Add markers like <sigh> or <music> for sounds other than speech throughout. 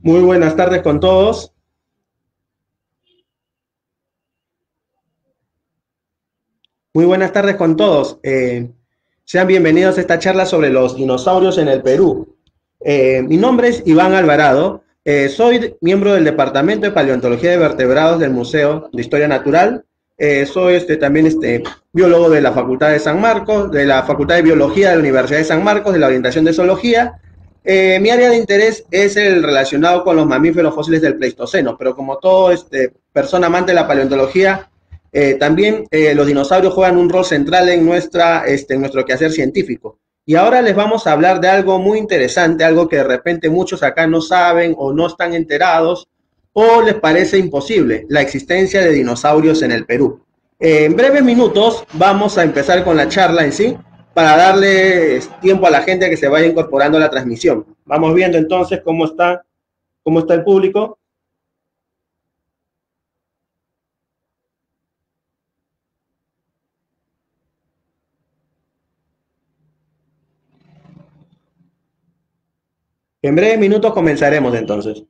Muy buenas tardes con todos. Muy buenas tardes con todos. Eh, sean bienvenidos a esta charla sobre los dinosaurios en el Perú. Eh, mi nombre es Iván Alvarado. Eh, soy miembro del Departamento de Paleontología de Vertebrados del Museo de Historia Natural. Soy este, también este, biólogo de la Facultad de San Marcos, de la Facultad de Biología de la Universidad de San Marcos, de la orientación de zoología eh, mi área de interés es el relacionado con los mamíferos fósiles del Pleistoceno, pero como todo este, persona amante de la paleontología, eh, también eh, los dinosaurios juegan un rol central en, nuestra, este, en nuestro quehacer científico. Y ahora les vamos a hablar de algo muy interesante, algo que de repente muchos acá no saben o no están enterados o les parece imposible, la existencia de dinosaurios en el Perú. en breves minutos vamos a empezar con la charla en sí para darle tiempo a la gente que se vaya incorporando a la transmisión. Vamos viendo entonces cómo está, cómo está el público. En breves minutos comenzaremos entonces.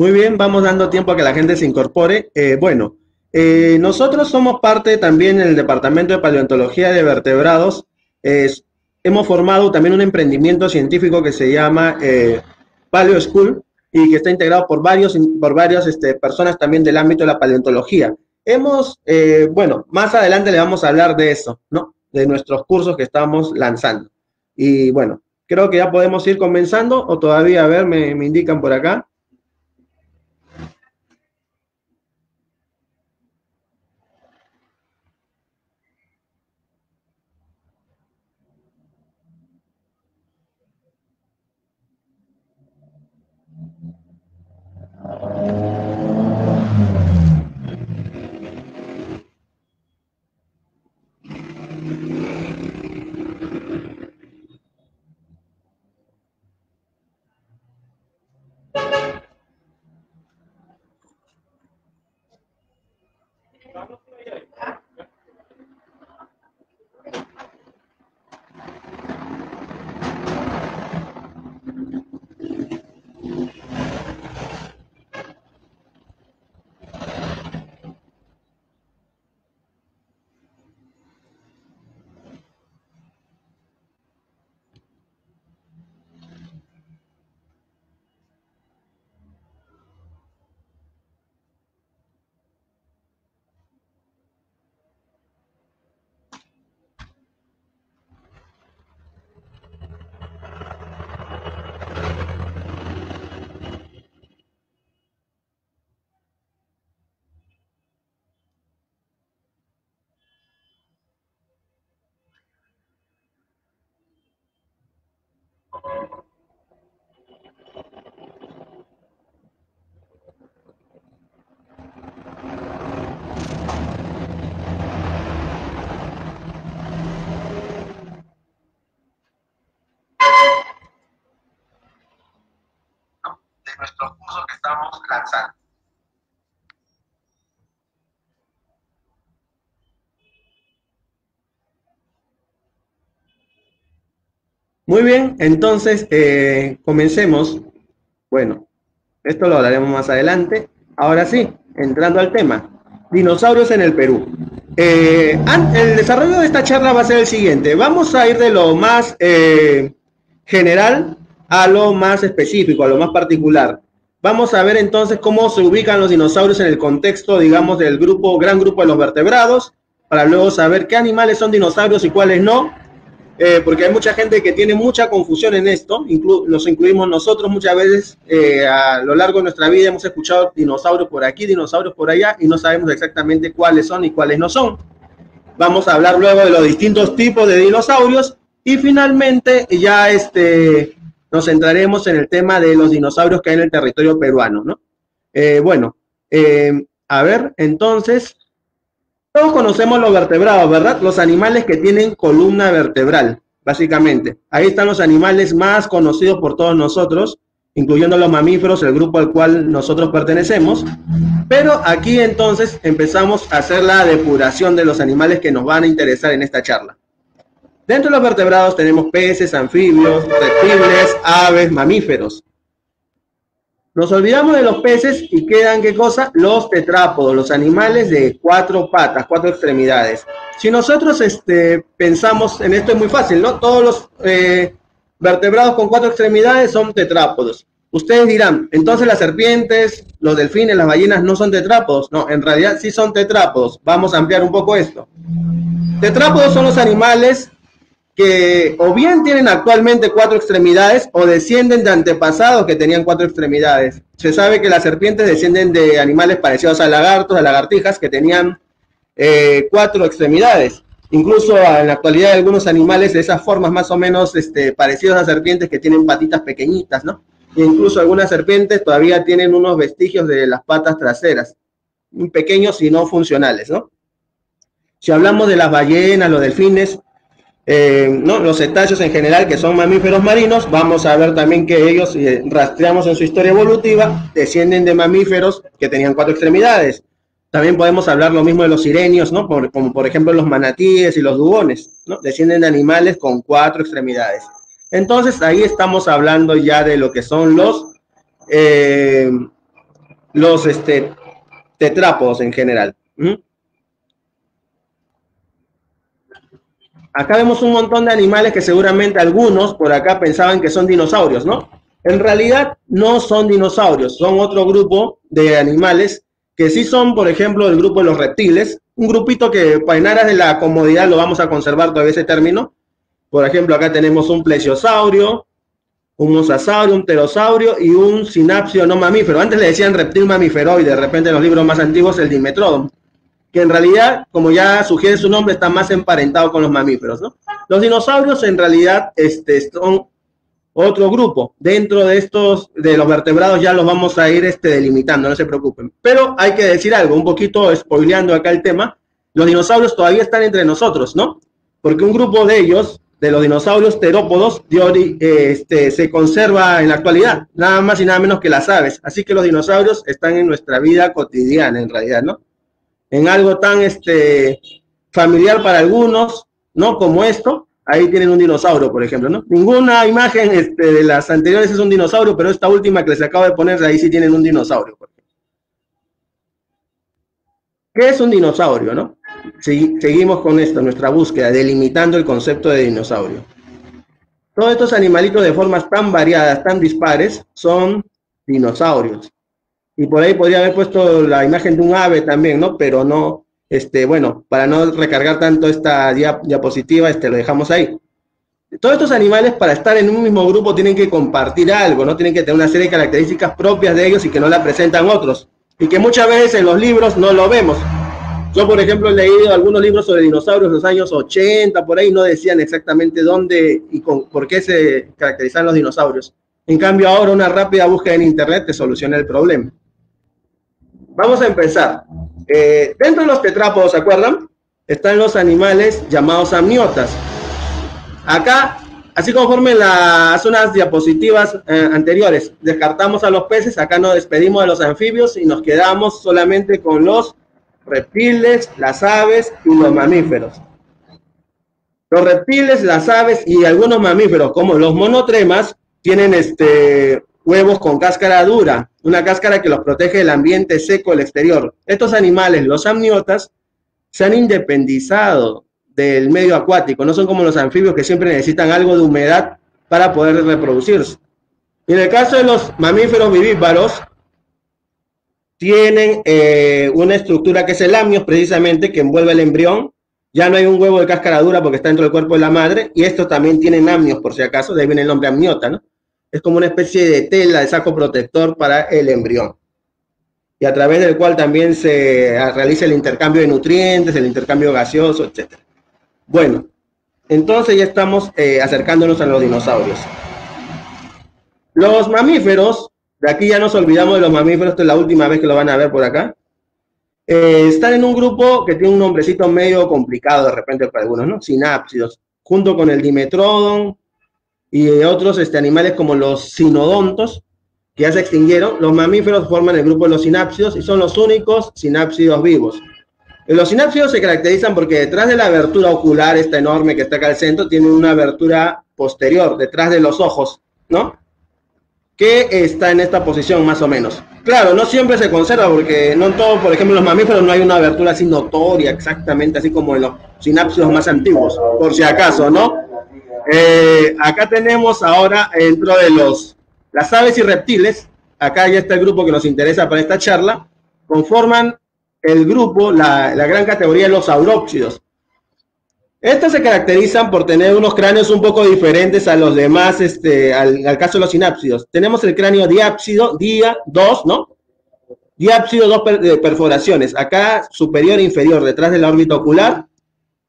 Muy bien, vamos dando tiempo a que la gente se incorpore. Eh, bueno, eh, nosotros somos parte también del Departamento de Paleontología de Vertebrados. hemos formado también un emprendimiento científico que se llama eh, Paleo School y que está integrado por, varios, por varias este, personas también del ámbito de la paleontología. Hemos, bueno, más adelante le vamos a hablar de eso, ¿no? De nuestros cursos que estamos lanzando. Y bueno, creo que ya podemos ir comenzando o todavía, a ver, me, me indican por acá. Nuestros cursos que estamos lanzando. Muy bien, entonces eh, comencemos. Bueno, esto lo hablaremos más adelante. Ahora sí, entrando al tema. Dinosaurios en el Perú. Eh, el desarrollo de esta charla va a ser el siguiente. Vamos a ir de lo más eh, general a lo más específico, a lo más particular. Vamos a ver entonces cómo se ubican los dinosaurios en el contexto, digamos, del grupo, gran grupo de los vertebrados, para luego saber qué animales son dinosaurios y cuáles no, eh, porque hay mucha gente que tiene mucha confusión en esto, nos incluimos nosotros muchas veces eh, a lo largo de nuestra vida hemos escuchado dinosaurios por aquí, dinosaurios por allá y no sabemos exactamente cuáles son y cuáles no son. Vamos a hablar luego de los distintos tipos de dinosaurios y finalmente ya este, nos centraremos en el tema de los dinosaurios que hay en el territorio peruano, ¿no? Eh, bueno, a ver, entonces, todos conocemos los vertebrados, ¿verdad? Los animales que tienen columna vertebral, básicamente. Ahí están los animales más conocidos por todos nosotros, incluyendo los mamíferos, el grupo al cual nosotros pertenecemos. Pero aquí entonces empezamos a hacer la depuración de los animales que nos van a interesar en esta charla. Dentro de los vertebrados tenemos peces, anfibios, reptiles, aves, mamíferos. Nos olvidamos de los peces y quedan, ¿qué cosa? Los tetrápodos, los animales de cuatro patas, cuatro extremidades. Si nosotros este, pensamos en esto es muy fácil, ¿no? Todos los eh, vertebrados con cuatro extremidades son tetrápodos. Ustedes dirán, entonces las serpientes, los delfines, las ballenas no son tetrápodos. No, en realidad sí son tetrápodos. Vamos a ampliar un poco esto. Tetrápodos son los animales que o bien tienen actualmente cuatro extremidades o descienden de antepasados que tenían cuatro extremidades. Se sabe que las serpientes descienden de animales parecidos a lagartos, a lagartijas, que tenían eh, cuatro extremidades. Incluso en la actualidad algunos animales de esas formas más o menos este, parecidos a serpientes que tienen patitas pequeñitas, ¿no? E incluso algunas serpientes todavía tienen unos vestigios de las patas traseras, pequeños y no funcionales, ¿no? Si hablamos de las ballenas, los delfines, eh, ¿no? los cetáceos en general, que son mamíferos marinos, vamos a ver también que ellos, si rastreamos en su historia evolutiva, descienden de mamíferos que tenían cuatro extremidades. También podemos hablar lo mismo de los sirenios, ¿no? como por ejemplo los manatíes y los dugones, ¿no? descienden de animales con cuatro extremidades. Entonces ahí estamos hablando ya de lo que son los, eh, los este, tetrápodos en general. Acá vemos un montón de animales que seguramente algunos por acá pensaban que son dinosaurios, ¿no? En realidad no son dinosaurios, son otro grupo de animales que sí son, por ejemplo, el grupo de los reptiles, un grupito que para en aras de la comodidad lo vamos a conservar todavía ese término. Por ejemplo, acá tenemos un plesiosaurio, un mosasaurio, un pterosaurio y un sinapsio no mamífero. Antes le decían reptil mamífero y de repente en los libros más antiguos el dimetrodon que en realidad, como ya sugiere su nombre, está más emparentado con los mamíferos, ¿no? Los dinosaurios en realidad este, son otro grupo. Dentro de estos, de los vertebrados ya los vamos a ir este, delimitando, no se preocupen. Pero hay que decir algo, un poquito spoileando acá el tema, los dinosaurios todavía están entre nosotros, ¿no? Porque un grupo de ellos, de los dinosaurios terópodos, este, se conserva en la actualidad, nada más y nada menos que las aves. Así que los dinosaurios están en nuestra vida cotidiana, en realidad, ¿no? En algo tan este, familiar para algunos, ¿no? Como esto, ahí tienen un dinosaurio, por ejemplo, ¿no? Ninguna imagen este, de las anteriores es un dinosaurio, pero esta última que les acabo de poner, ahí sí tienen un dinosaurio. ¿Qué es un dinosaurio, no? seguimos con esto, nuestra búsqueda, delimitando el concepto de dinosaurio. Todos estos animalitos de formas tan variadas, tan dispares, son dinosaurios y por ahí podría haber puesto la imagen de un ave también, ¿no? Pero no, este, bueno, para no recargar tanto esta diapositiva, este, lo dejamos ahí. Todos estos animales para estar en un mismo grupo tienen que compartir algo, ¿no? Tienen que tener una serie de características propias de ellos y que no la presentan otros. Y que muchas veces en los libros no lo vemos. Yo, por ejemplo, he leído algunos libros sobre dinosaurios de los años 80, por ahí no decían exactamente dónde y con, por qué se caracterizan los dinosaurios. En cambio, ahora una rápida búsqueda en Internet te soluciona el problema. Vamos a empezar. Eh, dentro de los tetrápodos, ¿se acuerdan? Están los animales llamados amniotas. Acá, así conforme las unas diapositivas eh, anteriores, descartamos a los peces, acá nos despedimos de los anfibios y nos quedamos solamente con los reptiles, las aves y los mamíferos. Los reptiles, las aves y algunos mamíferos, como los monotremas, tienen este, huevos con cáscara dura, una cáscara que los protege del ambiente seco del exterior. Estos animales, los amniotas, se han independizado del medio acuático, no son como los anfibios que siempre necesitan algo de humedad para poder reproducirse. en el caso de los mamíferos vivíparos, tienen eh, una estructura que es el amnios, precisamente, que envuelve el embrión. Ya no hay un huevo de cáscara dura porque está dentro del cuerpo de la madre, y estos también tienen amnios, por si acaso, de ahí viene el nombre amniota, ¿no? Es como una especie de tela, de saco protector para el embrión y a través del cual también se realiza el intercambio de nutrientes, el intercambio gaseoso, etc. Bueno, entonces ya estamos eh, acercándonos a los dinosaurios. Los mamíferos, de aquí ya nos olvidamos de los mamíferos, esta es la última vez que lo van a ver por acá. Eh, están en un grupo que tiene un nombrecito medio complicado de repente para algunos, ¿no? Sinápsidos, junto con el dimetrodon y otros este, animales como los sinodontos, que ya se extinguieron, los mamíferos forman el grupo de los sinápsidos y son los únicos sinápsidos vivos. Los sinápsidos se caracterizan porque detrás de la abertura ocular, esta enorme que está acá al centro, tienen una abertura posterior, detrás de los ojos, ¿no? Que está en esta posición más o menos. Claro, no siempre se conserva porque no en por ejemplo, los mamíferos no hay una abertura así notoria, exactamente así como en los sinápsidos más antiguos, por si acaso, ¿no? Eh, acá tenemos ahora dentro de los las aves y reptiles, acá ya está el grupo que nos interesa para esta charla, conforman el grupo, la, gran categoría de los saurópsidos. Estos se caracterizan por tener unos cráneos un poco diferentes a los demás, este, al, caso de los sinápsidos. Tenemos el cráneo diápsido, día, dos, ¿no? Diápsido, dos perforaciones, acá superior e inferior, detrás de la órbita ocular,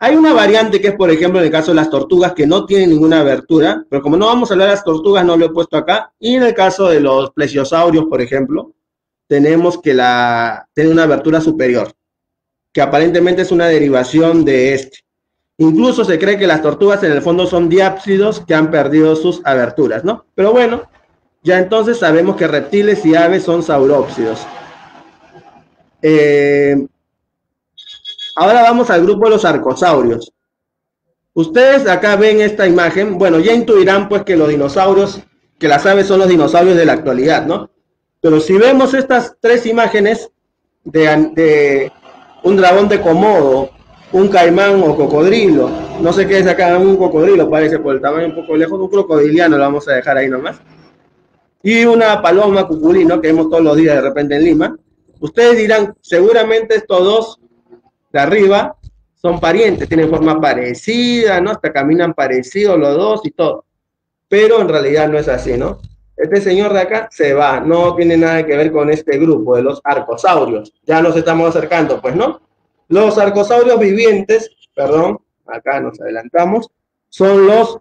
hay una variante que es, por ejemplo, en el caso de las tortugas, que no tienen ninguna abertura, pero como no vamos a hablar de las tortugas, no lo he puesto acá. Y en el caso de los plesiosaurios, por ejemplo, tenemos que la, tiene una abertura superior, que aparentemente es una derivación de este. Incluso se cree que las tortugas en el fondo son diápsidos que han perdido sus aberturas, ¿no? Pero bueno, ya entonces sabemos que reptiles y aves son saurópsidos. Eh, Ahora vamos al grupo de los arcosaurios. Ustedes acá ven esta imagen, bueno, ya intuirán pues que los dinosaurios, que las aves son los dinosaurios de la actualidad, ¿no? Pero si vemos estas tres imágenes de, un dragón de Komodo, un caimán o cocodrilo, no sé qué es acá, un cocodrilo parece por el tamaño un poco lejos, un crocodiliano lo vamos a dejar ahí nomás, y una paloma cuculino que vemos todos los días de repente en Lima, ustedes dirán, seguramente estos dos de arriba son parientes, tienen forma parecida, ¿no? Hasta caminan parecidos los dos y todo. Pero en realidad no es así, ¿no? Este señor de acá se va, no tiene nada que ver con este grupo de los arcosaurios. Ya nos estamos acercando, pues, ¿no? Los arcosaurios vivientes, perdón, acá nos adelantamos, son los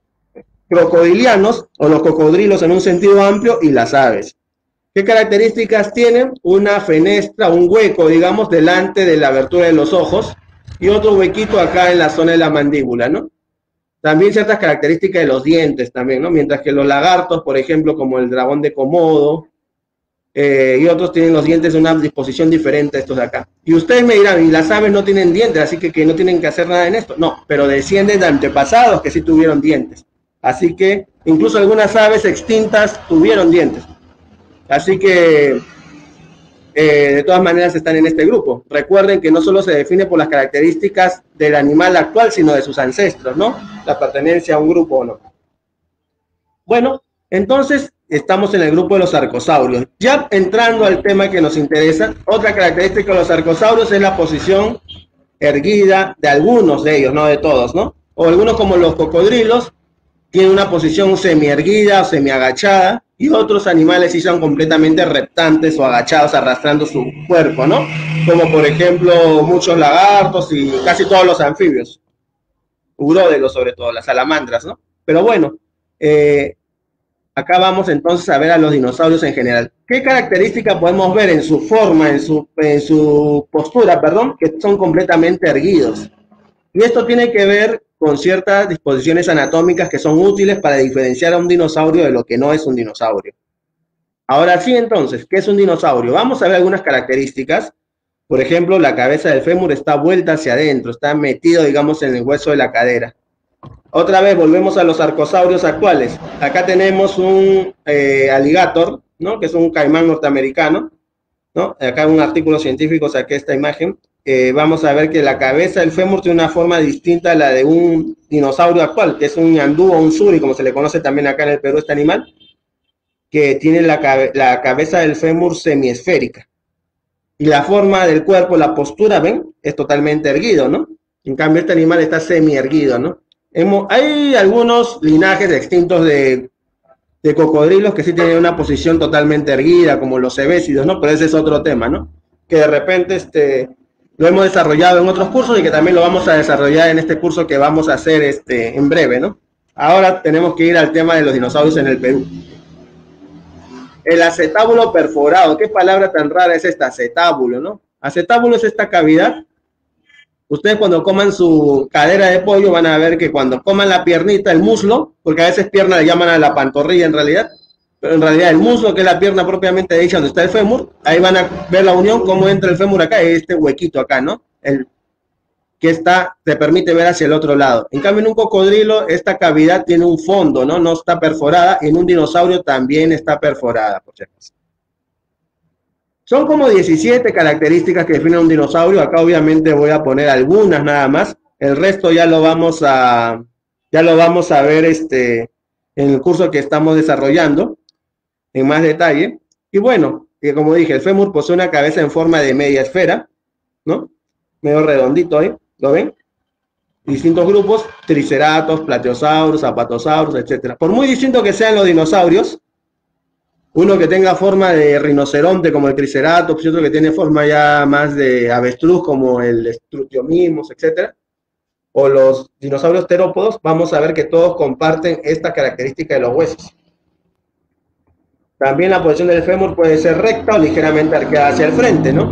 crocodilianos o los cocodrilos en un sentido amplio y las aves. ¿Qué características tienen? Una fenestra, un hueco, digamos, delante de la abertura de los ojos y otro huequito acá en la zona de la mandíbula, ¿no? También ciertas características de los dientes también, ¿no? Mientras que los lagartos, por ejemplo, como el dragón de Komodo eh, y otros tienen los dientes de una disposición diferente a estos de acá. Y ustedes me dirán, y las aves no tienen dientes, así que, que no tienen que hacer nada en esto. No, pero descienden de antepasados que sí tuvieron dientes. Así que incluso algunas aves extintas tuvieron dientes. Así que, eh, de todas maneras, están en este grupo. Recuerden que no solo se define por las características del animal actual, sino de sus ancestros, ¿no? La pertenencia a un grupo o no. Bueno, entonces estamos en el grupo de los arcosaurios. Ya entrando al tema que nos interesa, otra característica de los arcosaurios es la posición erguida de algunos de ellos, no de todos, ¿no? O algunos como los cocodrilos tienen una posición semi-erguida o semi-agachada, y otros animales sí son completamente reptantes o agachados arrastrando su cuerpo, ¿no? Como por ejemplo muchos lagartos y casi todos los anfibios, uródelos sobre todo, las salamandras, ¿no? Pero bueno, eh, acá vamos entonces a ver a los dinosaurios en general. ¿Qué características podemos ver en su forma, en su, en su postura, perdón, que son completamente erguidos? Y esto tiene que ver con ciertas disposiciones anatómicas que son útiles para diferenciar a un dinosaurio de lo que no es un dinosaurio. Ahora sí, entonces, ¿qué es un dinosaurio? Vamos a ver algunas características. Por ejemplo, la cabeza del fémur está vuelta hacia adentro, está metido, digamos, en el hueso de la cadera. Otra vez volvemos a los arcosaurios actuales. Acá tenemos un eh, alligator, ¿no? Que es un caimán norteamericano, ¿no? Acá un artículo científico saqué esta imagen. Eh, vamos a ver que la cabeza del fémur tiene una forma distinta a la de un dinosaurio actual, que es un ñandú o un suri, como se le conoce también acá en el Perú este animal, que tiene la, la cabeza del fémur semiesférica. Y la forma del cuerpo, la postura, ¿ven? Es totalmente erguido, ¿no? En cambio, este animal está semi erguido, ¿no? hay algunos linajes extintos de, cocodrilos que sí tienen una posición totalmente erguida, como los cebésidos, ¿no? Pero ese es otro tema, ¿no? Que de repente este, lo hemos desarrollado en otros cursos y que también lo vamos a desarrollar en este curso que vamos a hacer este, en breve, ¿no? Ahora tenemos que ir al tema de los dinosaurios en el Perú. El acetábulo perforado, ¿qué palabra tan rara es esta? Acetábulo, ¿no? Acetábulo es esta cavidad Ustedes cuando coman su cadera de pollo van a ver que cuando coman la piernita, el muslo, porque a veces pierna le llaman a la pantorrilla en realidad, pero en realidad el muslo, que es la pierna propiamente dicha donde está el fémur, ahí van a ver la unión, cómo entra el fémur acá, este huequito acá, ¿no? El que está, te permite ver hacia el otro lado. En cambio, en un cocodrilo, esta cavidad tiene un fondo, ¿no? No está perforada. En un dinosaurio también está perforada, por cierto. Son como 17 características que definen un dinosaurio. Acá obviamente voy a poner algunas nada más. El resto ya lo vamos a, ya lo vamos a ver este, en el curso que estamos desarrollando en más detalle. Y bueno, como dije, el fémur posee una cabeza en forma de media esfera, ¿no? Medio redondito ahí, ¿lo ven? Distintos grupos, triceratops, plateosaurus, apatosaurus, etc. Por muy distinto que sean los dinosaurios, uno que tenga forma de rinoceronte como el Triceratops y otro que tiene forma ya más de avestruz como el Struthiomimus, etc. O los dinosaurios terópodos, vamos a ver que todos comparten esta característica de los huesos. También la posición del fémur puede ser recta o ligeramente arqueada hacia el frente, ¿no?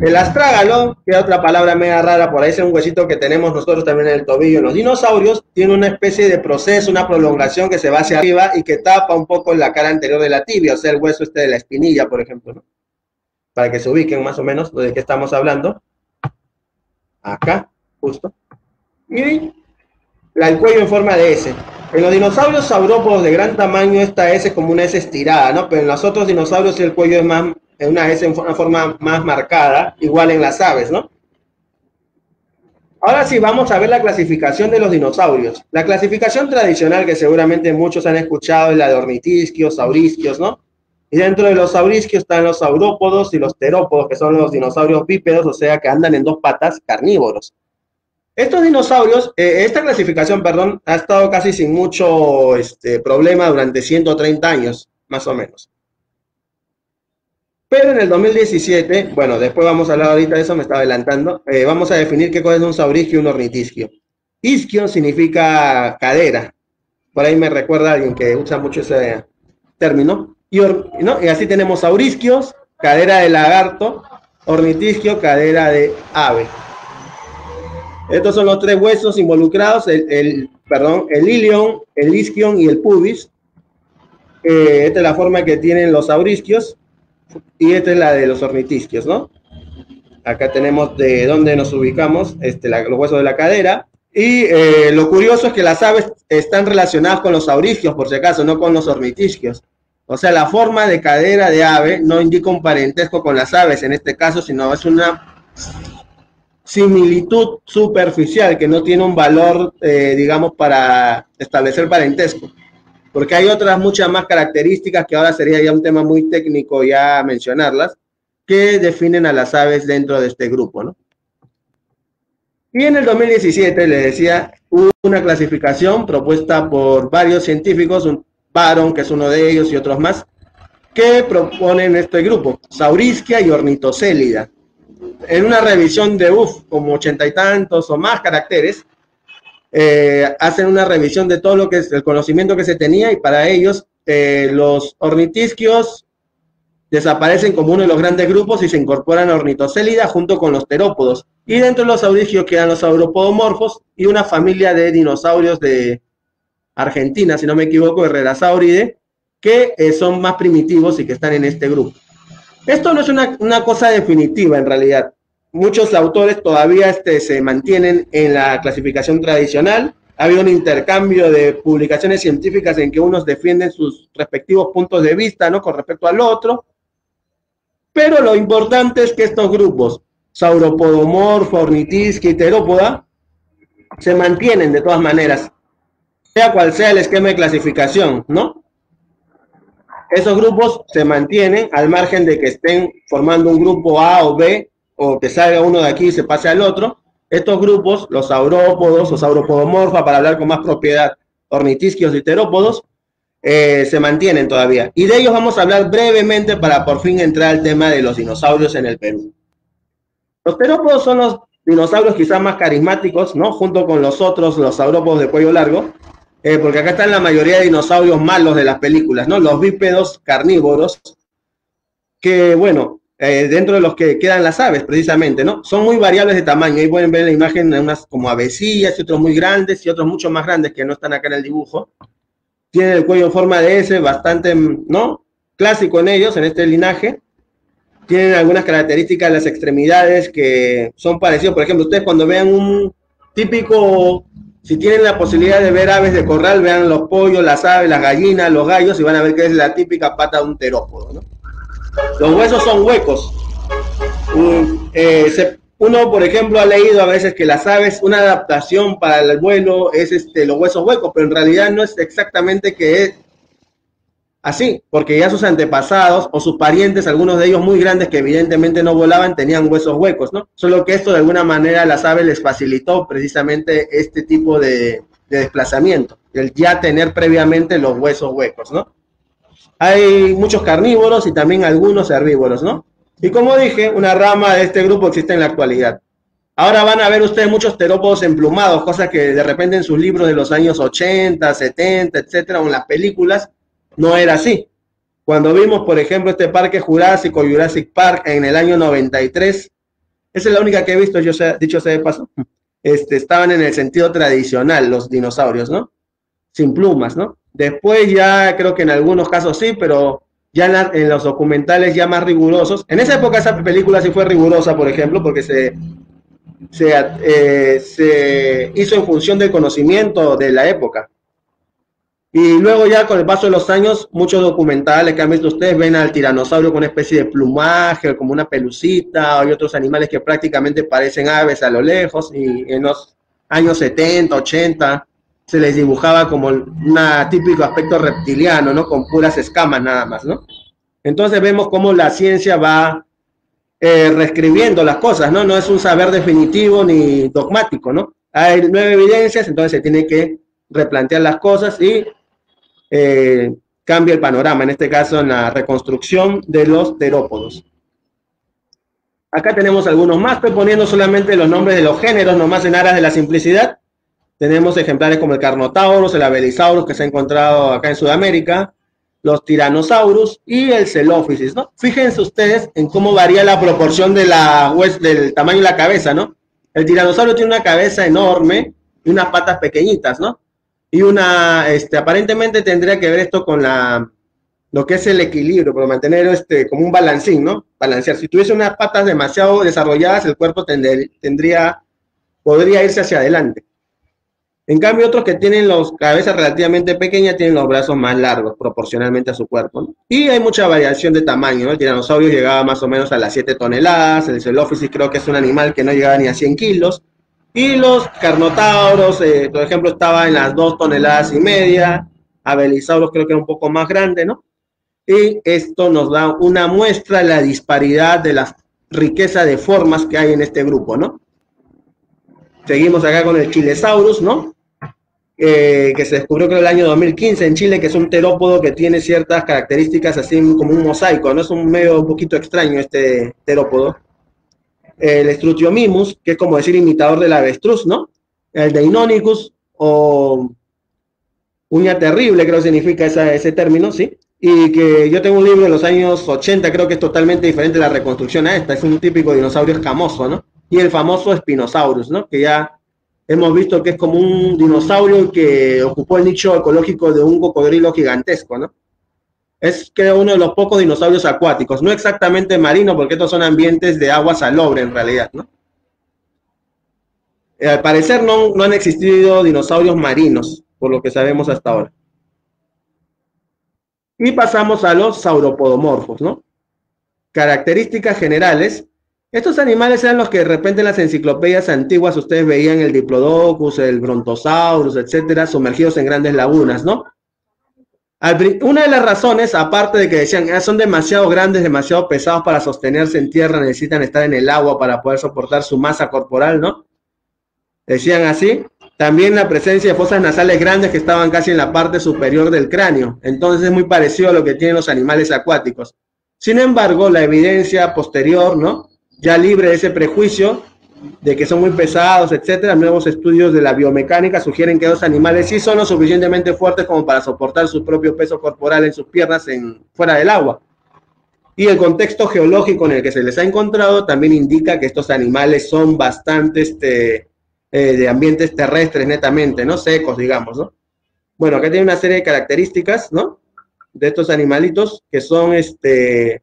El astrágalo, que es otra palabra media rara, por ahí es un huesito que tenemos nosotros también en el tobillo. Los dinosaurios tiene una especie de proceso, una prolongación que se va hacia arriba y que tapa un poco la cara anterior de la tibia, o sea, el hueso este de la espinilla, por ejemplo, ¿no? Para que se ubiquen más o menos de qué estamos hablando. Acá, justo. Y el cuello en forma de S. En los dinosaurios saurópodos de gran tamaño, esta S es como una S estirada, ¿no? Pero en los otros dinosaurios el cuello es más en una S en una forma más marcada, igual en las aves, ¿no? Ahora sí, vamos a ver la clasificación de los dinosaurios. La clasificación tradicional que seguramente muchos han escuchado es la de ornitisquios, saurisquios, ¿no? Y dentro de los saurisquios están los saurópodos y los terópodos, que son los dinosaurios bípedos, o sea, que andan en dos patas carnívoros. Estos dinosaurios, eh, esta clasificación, perdón, ha estado casi sin mucho este, problema durante 130 años, más o menos. Pero en el 2017, bueno, después vamos a hablar ahorita de eso, me estaba adelantando, eh, vamos a definir qué es un saurisquio y un ornitisquio. Isquio significa cadera, por ahí me recuerda a alguien que usa mucho ese término. Y, y así tenemos saurisquios, cadera de lagarto, ornitisquio, cadera de ave. Estos son los tres huesos involucrados, el, perdón, el ilion, el isquion y el pubis. Eh, esta es la forma que tienen los saurisquios y esta es la de los ornitisquios, ¿no? Acá tenemos de dónde nos ubicamos, este, los huesos de la cadera. Y eh, lo curioso es que las aves están relacionadas con los saurisquios, por si acaso, no con los ornitisquios. O sea, la forma de cadera de ave no indica un parentesco con las aves en este caso, sino es una similitud superficial que no tiene un valor, eh, digamos, para establecer parentesco porque hay otras muchas más características que ahora sería ya un tema muy técnico ya mencionarlas, que definen a las aves dentro de este grupo, ¿no? Y en el 2017, le decía, una clasificación propuesta por varios científicos, un Baron, que es uno de ellos, y otros más, que proponen este grupo, Saurisquia y Ornitocélida. En una revisión de, uff, como ochenta y tantos o más caracteres, eh, hacen una revisión de todo lo que es el conocimiento que se tenía y para ellos eh, los ornitisquios desaparecen como uno de los grandes grupos y se incorporan a ornitocélida junto con los terópodos. Y dentro de los saurisquios quedan los sauropodomorfos y una familia de dinosaurios de Argentina, si no me equivoco, Herrerasauride, que eh, son más primitivos y que están en este grupo. Esto no es una, cosa definitiva en realidad muchos autores todavía este, se mantienen en la clasificación tradicional ha habido un intercambio de publicaciones científicas en que unos defienden sus respectivos puntos de vista, ¿no? Con respecto al otro. Pero lo importante es que estos grupos, Sauropodomorfo, Ornitisca y Terópoda, se mantienen de todas maneras, sea cual sea el esquema de clasificación, ¿no? Esos grupos se mantienen al margen de que estén formando un grupo A o B, o que salga uno de aquí y se pase al otro, estos grupos, los saurópodos o sauropodomorfa, para hablar con más propiedad, ornitisquios y terópodos, eh, se mantienen todavía. Y de ellos vamos a hablar brevemente para por fin entrar al tema de los dinosaurios en el Perú. Los terópodos son los dinosaurios quizás más carismáticos, ¿no? Junto con los otros, los saurópodos de cuello largo, eh, porque acá están la mayoría de dinosaurios malos de las películas, ¿no? Los bípedos carnívoros, que bueno, eh, dentro de los que quedan las aves, precisamente, ¿no? Son muy variables de tamaño. Ahí pueden ver la imagen de unas como avecillas y otros muy grandes y otros mucho más grandes que no están acá en el dibujo. Tienen el cuello en forma de S, bastante, ¿no? Clásico en ellos, en este linaje. Tienen algunas características en las extremidades que son parecidos. Por ejemplo, ustedes cuando vean un típico, si tienen la posibilidad de ver aves de corral, vean los pollos, las aves, las gallinas, los gallos y van a ver que es la típica pata de un terópodo, ¿no? Los huesos son huecos. Eh, uno, por ejemplo, ha leído a veces que las aves, una adaptación para el vuelo es este, los huesos huecos, pero en realidad no es exactamente que es así, porque ya sus antepasados o sus parientes, algunos de ellos muy grandes que evidentemente no volaban, tenían huesos huecos, ¿no? Solo que esto de alguna manera a las aves les facilitó precisamente este tipo de, de desplazamiento, el ya tener previamente los huesos huecos, ¿no? Hay muchos carnívoros y también algunos herbívoros, ¿no? Y como dije, una rama de este grupo existe en la actualidad. Ahora van a ver ustedes muchos terópodos emplumados, cosas que de repente en sus libros de los años 80, 70, etcétera, o en las películas, no era así. Cuando vimos, por ejemplo, este parque jurásico, Jurassic Park, en el año 93, esa es la única que he visto, yo sé, dicho sea de paso, este, estaban en el sentido tradicional los dinosaurios, ¿no? Sin plumas, ¿no? Después ya creo que en algunos casos sí, pero ya en, los documentales ya más rigurosos. En esa época esa película sí fue rigurosa, por ejemplo, porque se, se, eh, se hizo en función del conocimiento de la época. Y luego ya con el paso de los años, muchos documentales que han visto ustedes ven al tiranosaurio con una especie de plumaje, como una pelucita, hay otros animales que prácticamente parecen aves a lo lejos, y en los años 70, 80, se les dibujaba como un típico aspecto reptiliano, ¿no? Con puras escamas nada más, ¿no? Entonces vemos cómo la ciencia va eh, reescribiendo las cosas, ¿no? No es un saber definitivo ni dogmático, ¿no? Hay nueve evidencias, entonces se tiene que replantear las cosas y eh, cambia el panorama, en este caso en la reconstrucción de los terópodos. Acá tenemos algunos más, estoy poniendo solamente los nombres de los géneros, nomás en aras de la simplicidad. Tenemos ejemplares como el Carnotaurus, el Abelisaurus que se ha encontrado acá en Sudamérica, los Tyrannosaurus y el Celophysis, ¿no? Fíjense ustedes en cómo varía la proporción del tamaño de la cabeza, ¿no? El tiranosaurio tiene una cabeza enorme y unas patas pequeñitas, ¿no? Y una, este, aparentemente tendría que ver esto con la, lo que es el equilibrio, para mantener este, como un balancín, ¿no? Balancear. Si tuviese unas patas demasiado desarrolladas, el cuerpo tendría, podría irse hacia adelante. En cambio, otros que tienen las cabezas relativamente pequeñas tienen los brazos más largos proporcionalmente a su cuerpo. Y hay mucha variación de tamaño. El tiranosaurio llegaba más o menos a las 7 toneladas, el Celophysis creo que es un animal que no llegaba ni a 100 kilos. Y los carnotauros, eh, por ejemplo, estaba en las 2 toneladas y media. Abelisauros creo que era un poco más grande, ¿no? Y esto nos da una muestra de la disparidad de la riqueza de formas que hay en este grupo, ¿no? Seguimos acá con el Chilesaurus, ¿no? Eh, que se descubrió creo el año 2015 en Chile, que es un terópodo que tiene ciertas características así como un mosaico, ¿no? Es un medio un poquito extraño este terópodo. El Strutiomimus, que es como decir imitador del avestruz, ¿no? El Deinonychus o uña terrible, creo que significa ese término, ¿sí? Y que yo tengo un libro de los años 80, creo que es totalmente diferente la reconstrucción a esta, es un típico dinosaurio escamoso, ¿no? Y el famoso Spinosaurus, ¿no? Que ya hemos visto que es como un dinosaurio que ocupó el nicho ecológico de un cocodrilo gigantesco, ¿no? Es que uno de los pocos dinosaurios acuáticos, no exactamente marino, porque estos son ambientes de agua salobre en realidad, ¿no? Eh, al parecer no, no han existido dinosaurios marinos, por lo que sabemos hasta ahora. Y pasamos a los sauropodomorfos, ¿no? Características generales. Estos animales eran los que de repente en las enciclopedias antiguas ustedes veían el Diplodocus, el Brontosaurus, etcétera, sumergidos en grandes lagunas, ¿no? Una de las razones, aparte de que decían, ah, son demasiado grandes, demasiado pesados para sostenerse en tierra, necesitan estar en el agua para poder soportar su masa corporal, ¿no? Decían así. También la presencia de fosas nasales grandes que estaban casi en la parte superior del cráneo. Entonces es muy parecido a lo que tienen los animales acuáticos. Sin embargo, la evidencia posterior, ¿no? Ya libre de ese prejuicio de que son muy pesados, etcétera, nuevos estudios de la biomecánica sugieren que los animales sí son lo suficientemente fuertes como para soportar su propio peso corporal en sus piernas en, fuera del agua. Y el contexto geológico en el que se les ha encontrado también indica que estos animales son bastante este, eh, de ambientes terrestres netamente, ¿no? Secos, digamos, ¿no? Bueno, acá tiene una serie de características, ¿no? De estos animalitos que son, este,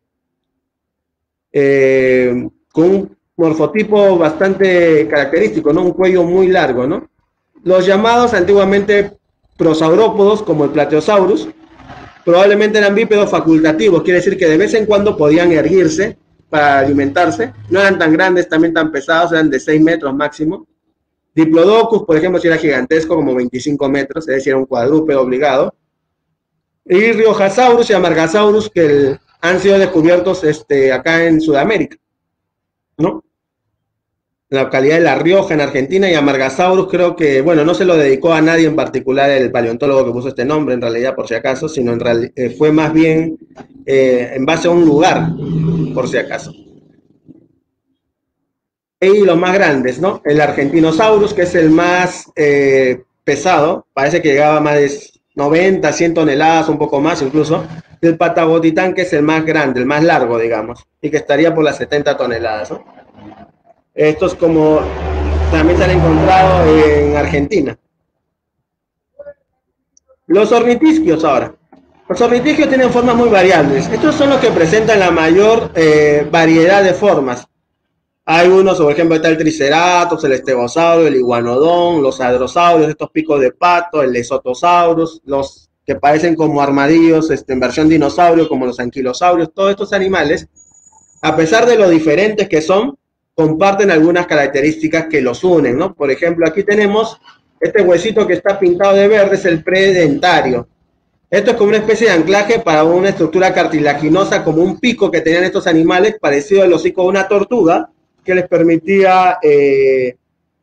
eh, con morfotipo bastante característico, ¿no? Un cuello muy largo, ¿no? Los llamados antiguamente prosaurópodos, como el Plateosaurus, probablemente eran bípedos facultativos, quiere decir que de vez en cuando podían erguirse para alimentarse, no eran tan grandes, también tan pesados, eran de 6 metros máximo, Diplodocus, por ejemplo, si era gigantesco, como 25 metros, es decir, era un cuadrúpedo obligado. Y Riojasaurus y Amargasaurus, que han sido descubiertos este, acá en Sudamérica, ¿no? la localidad de La Rioja, en Argentina, y Amargasaurus creo que, bueno, no se lo dedicó a nadie en particular el paleontólogo que puso este nombre, en realidad, por si acaso, sino en realidad eh, fue más bien eh, en base a un lugar, por si acaso y los más grandes, ¿no? El Argentinosaurus, que es el más eh, pesado, parece que llegaba a más de 90, 100 toneladas, un poco más incluso. El Patagotitán, que es el más grande, el más largo, digamos, y que estaría por las 70 toneladas. Estos como también se han encontrado en Argentina. Los ornitisquios ahora. Los ornitisquios tienen formas muy variables. Estos son los que presentan la mayor eh, variedad de formas. Hay unos, por ejemplo, está el Triceratops, el Estegosaurio, el Iguanodón, los Hadrosaurios, estos picos de pato, el Lesotosaurus, los que parecen como armadillos este, en versión dinosaurio, como los anquilosaurios, todos estos animales, a pesar de lo diferentes que son, comparten algunas características que los unen, ¿no? Por ejemplo, aquí tenemos este huesito que está pintado de verde, es el predentario. Esto es como una especie de anclaje para una estructura cartilaginosa, como un pico que tenían estos animales, parecido al hocico de una tortuga, que les permitía eh,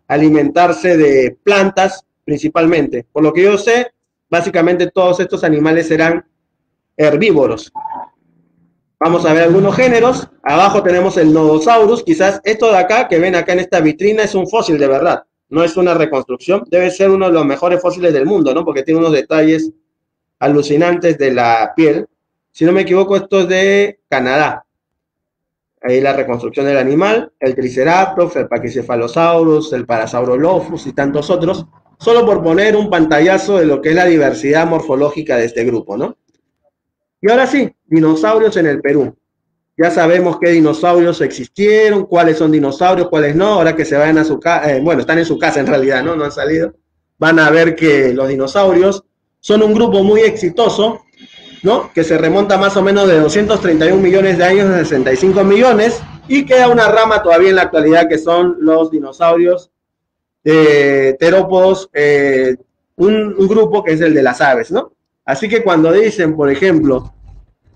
alimentarse de plantas principalmente. Por lo que yo sé, básicamente todos estos animales eran herbívoros. Vamos a ver algunos géneros. Abajo tenemos el Nodosaurus. Quizás esto de acá, que ven acá en esta vitrina, es un fósil de verdad. No es una reconstrucción. Debe ser uno de los mejores fósiles del mundo, ¿no? Porque tiene unos detalles alucinantes de la piel. Si no me equivoco, esto es de Canadá ahí la reconstrucción del animal, el Triceratops, el Pachycephalosaurus, el Parasaurolophus y tantos otros, solo por poner un pantallazo de lo que es la diversidad morfológica de este grupo, ¿no? Y ahora sí, dinosaurios en el Perú. Ya sabemos qué dinosaurios existieron, cuáles son dinosaurios, cuáles no. Ahora que se vayan a su casa, eh, bueno, están en su casa en realidad, ¿no? No han salido. Van a ver que los dinosaurios son un grupo muy exitoso ¿no? Que se remonta más o menos de 231 millones de años a 65 millones y queda una rama todavía en la actualidad que son los dinosaurios eh, terópodos, eh, un, grupo que es el de las aves, ¿no? Así que cuando dicen, por ejemplo,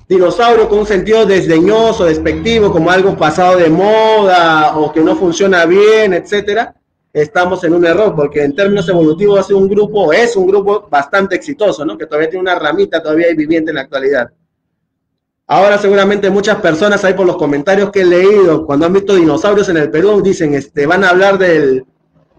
dinosaurio con un sentido desdeñoso, despectivo, como algo pasado de moda o que no funciona bien, etcétera, estamos en un error, porque en términos evolutivos hace un grupo, es un grupo bastante exitoso, ¿no? Que todavía tiene una ramita todavía viviente en la actualidad. Ahora seguramente muchas personas ahí por los comentarios que he leído, cuando han visto dinosaurios en el Perú, dicen, este, van a hablar del,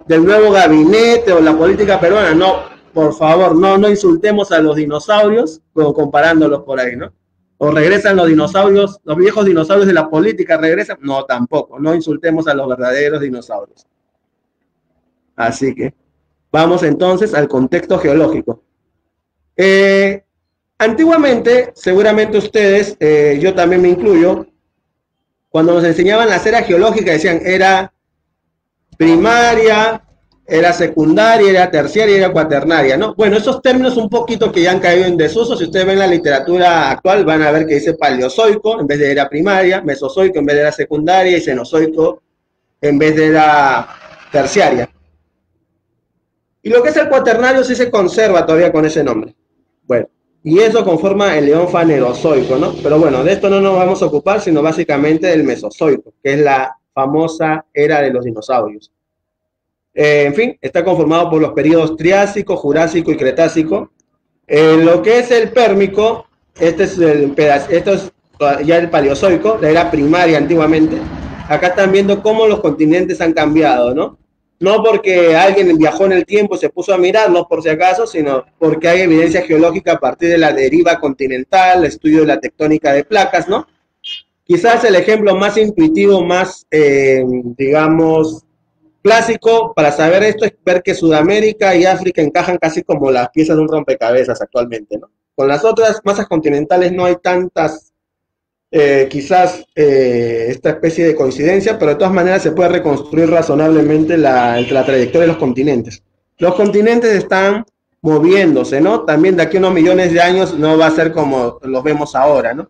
del nuevo gabinete o la política peruana. No, por favor, no, no insultemos a los dinosaurios como comparándolos por ahí, ¿no? O regresan los dinosaurios, los viejos dinosaurios de la política regresan. No, tampoco, no insultemos a los verdaderos dinosaurios. Así que vamos entonces al contexto geológico. Eh, antiguamente, seguramente ustedes, eh, yo también me incluyo, cuando nos enseñaban la cera geológica decían era primaria, era secundaria, era terciaria, era cuaternaria, ¿no? Bueno, esos términos un poquito que ya han caído en desuso, si ustedes ven la literatura actual, van a ver que dice paleozoico en vez de era primaria, mesozoico en vez de era secundaria y cenozoico en vez de era terciaria. Y lo que es el cuaternario sí se conserva todavía con ese nombre. Bueno, y eso conforma el león fanerozoico, ¿no? Pero bueno, de esto no nos vamos a ocupar, sino básicamente del mesozoico, que es la famosa era de los dinosaurios. Eh, en fin, está conformado por los periodos Triásico, Jurásico y Cretácico. En lo que es el Pérmico, este es el esto es ya el Paleozoico, la era primaria antiguamente. Acá están viendo cómo los continentes han cambiado, ¿no? No porque alguien viajó en el tiempo y se puso a mirarlos por si acaso, sino porque hay evidencia geológica a partir de la deriva continental, estudio de la tectónica de placas, ¿no? Quizás el ejemplo más intuitivo, más, eh, digamos, clásico para saber esto es ver que Sudamérica y África encajan casi como las piezas de un rompecabezas actualmente, ¿no? Con las otras masas continentales no hay tantas, eh, quizás, eh, esta especie de coincidencia, pero de todas maneras se puede reconstruir razonablemente la, la trayectoria de los continentes. Los continentes están moviéndose, ¿no? También de aquí a unos millones de años no va a ser como los vemos ahora, ¿no?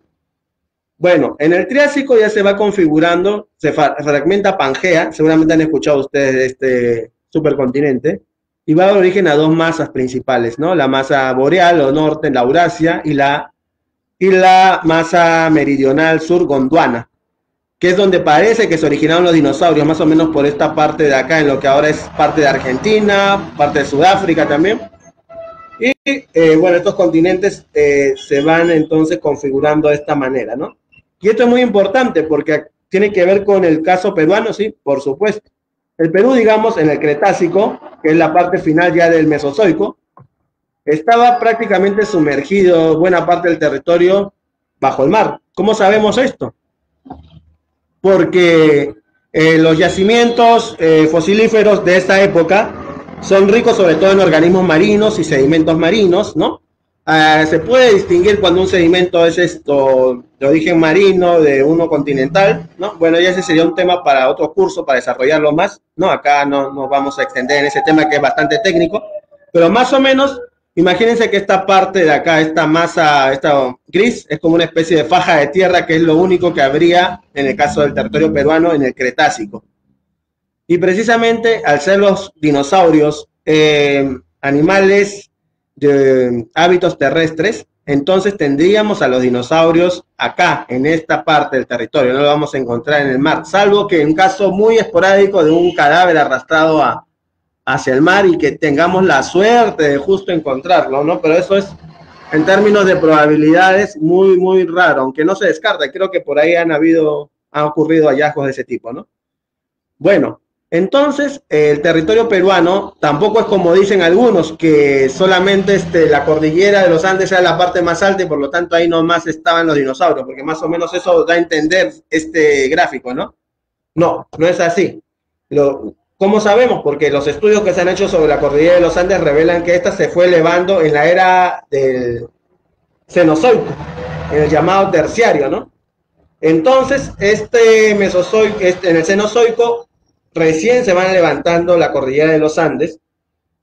Bueno, en el Triásico ya se va configurando, se fragmenta Pangea, seguramente han escuchado ustedes de este supercontinente, y va a dar origen a dos masas principales, ¿no? La masa boreal o norte, la Eurasia, y la, y la masa meridional sur, Gondwana, que es donde parece que se originaron los dinosaurios, más o menos por esta parte de acá, en lo que ahora es parte de Argentina, parte de Sudáfrica también. Y eh, bueno, estos continentes eh, se van entonces configurando de esta manera, ¿no? Y esto es muy importante porque tiene que ver con el caso peruano, sí, por supuesto. El Perú, digamos, en el Cretácico, que es la parte final ya del Mesozoico, estaba prácticamente sumergido buena parte del territorio bajo el mar. ¿Cómo sabemos esto? Porque eh, los yacimientos eh, fosilíferos de esta época son ricos sobre todo en organismos marinos y sedimentos marinos, ¿no? Ah, se puede distinguir cuando un sedimento es esto de origen marino, de uno continental, ¿no? Bueno, ya ese sería un tema para otro curso, para desarrollarlo más, ¿no? Acá no nos vamos a extender en ese tema que es bastante técnico, pero más o menos, imagínense que esta parte de acá, esta masa, esta gris, es como una especie de faja de tierra que es lo único que habría en el caso del territorio peruano en el Cretácico. Y precisamente al ser los dinosaurios eh, animales de hábitos terrestres, entonces tendríamos a los dinosaurios acá, en esta parte del territorio, no lo vamos a encontrar en el mar, salvo que en caso muy esporádico de un cadáver arrastrado a, hacia el mar y que tengamos la suerte de justo encontrarlo, ¿no? Pero eso es, en términos de probabilidades, muy, muy raro, aunque no se descarta, creo que por ahí han habido, han ocurrido hallazgos de ese tipo, ¿no? Bueno, entonces, el territorio peruano tampoco es como dicen algunos, que solamente este, la cordillera de los Andes era la parte más alta y por lo tanto ahí nomás estaban los dinosaurios, porque más o menos eso da a entender este gráfico, ¿no? No, no es así. Lo, ¿Cómo sabemos? Porque los estudios que se han hecho sobre la cordillera de los Andes revelan que esta se fue elevando en la era del Cenozoico, en el llamado terciario, ¿no? Entonces, este Mesozoico, este, en el Cenozoico recién se van levantando la cordillera de los Andes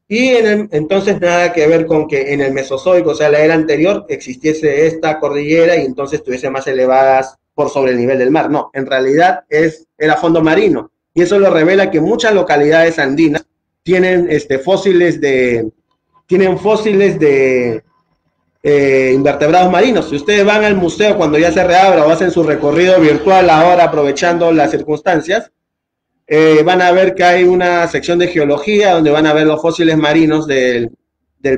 y en entonces nada que ver con que en el Mesozoico, o sea, la era anterior, existiese esta cordillera y entonces estuviese más elevadas por sobre el nivel del mar. No, en realidad es, era fondo marino y eso lo revela que muchas localidades andinas tienen este, fósiles de, tienen fósiles de eh, invertebrados marinos. Si ustedes van al museo cuando ya se reabra o hacen su recorrido virtual ahora aprovechando las circunstancias, eh, van a ver que hay una sección de geología donde van a ver los fósiles marinos del,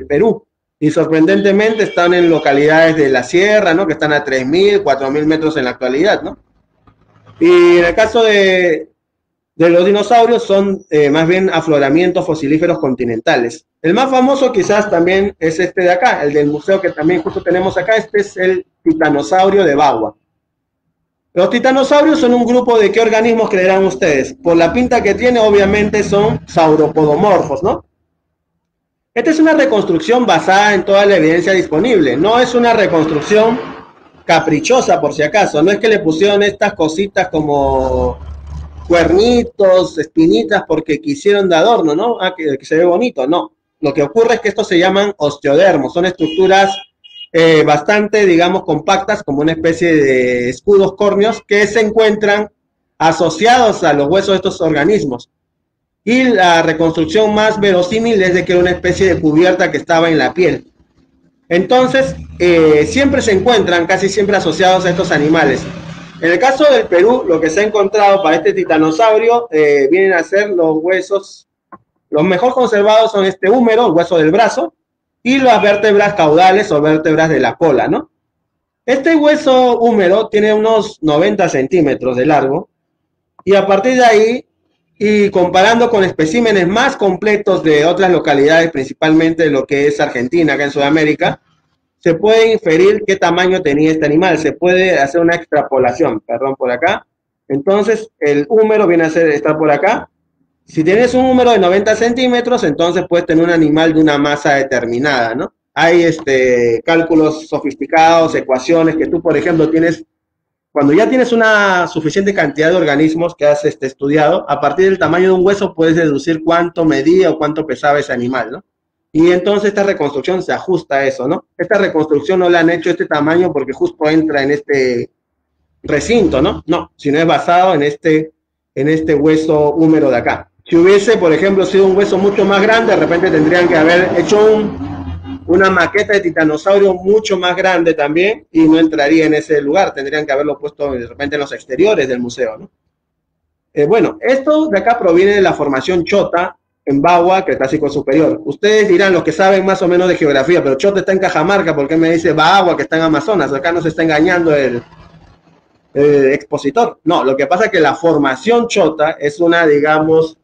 Perú. Y sorprendentemente están en localidades de la sierra, ¿no? Que están a 3.000, 4.000 metros en la actualidad, ¿no? Y en el caso de, los dinosaurios son eh, más bien afloramientos fosilíferos continentales. El más famoso quizás también es este de acá, el del museo que también justo tenemos acá, este es el titanosaurio de Bagua. Los titanosaurios son un grupo de qué organismos creerán ustedes. Por la pinta que tiene, obviamente son sauropodomorfos, ¿no? Esta es una reconstrucción basada en toda la evidencia disponible. No es una reconstrucción caprichosa, por si acaso. No es que le pusieron estas cositas como cuernitos, espinitas, porque quisieron de adorno, ¿no? Ah, que, se ve bonito, no. Lo que ocurre es que estos se llaman osteodermos, son estructuras eh, bastante, digamos, compactas, como una especie de escudos córneos que se encuentran asociados a los huesos de estos organismos. Y la reconstrucción más verosímil es de que era una especie de cubierta que estaba en la piel. Entonces, eh, siempre se encuentran, casi siempre asociados a estos animales. En el caso del Perú, lo que se ha encontrado para este titanosaurio eh, vienen a ser los huesos, los mejor conservados son este húmero, el hueso del brazo, y las vértebras caudales o vértebras de la cola, ¿no? Este hueso húmero tiene unos 90 centímetros de largo, y a partir de ahí, y comparando con especímenes más completos de otras localidades, principalmente de lo que es Argentina, acá en Sudamérica, se puede inferir qué tamaño tenía este animal, se puede hacer una extrapolación, perdón, por acá. Entonces, el húmero viene a ser, estar por acá. Si tienes un número de 90 centímetros, entonces puedes tener un animal de una masa determinada, ¿no? Hay este, cálculos sofisticados, ecuaciones que tú, por ejemplo, tienes, cuando ya tienes una suficiente cantidad de organismos que has este, estudiado, a partir del tamaño de un hueso puedes deducir cuánto medía o cuánto pesaba ese animal, ¿no? Y entonces esta reconstrucción se ajusta a eso, ¿no? Esta reconstrucción no la han hecho este tamaño porque justo entra en este recinto, ¿no? No, sino es basado en este, en este hueso húmero de acá. Si hubiese, por ejemplo, sido un hueso mucho más grande, de repente tendrían que haber hecho un, una maqueta de titanosaurio mucho más grande también y no entraría en ese lugar. Tendrían que haberlo puesto de repente en los exteriores del museo, ¿no? Eh, bueno, esto de acá proviene de la formación Chota, en Bagua, Cretácico Superior. Ustedes dirán, los que saben más o menos de geografía, pero Chota está en Cajamarca, ¿por qué me dice Bagua que está en Amazonas? Acá no se está engañando el, expositor. No, lo que pasa es que la formación Chota es una, digamos,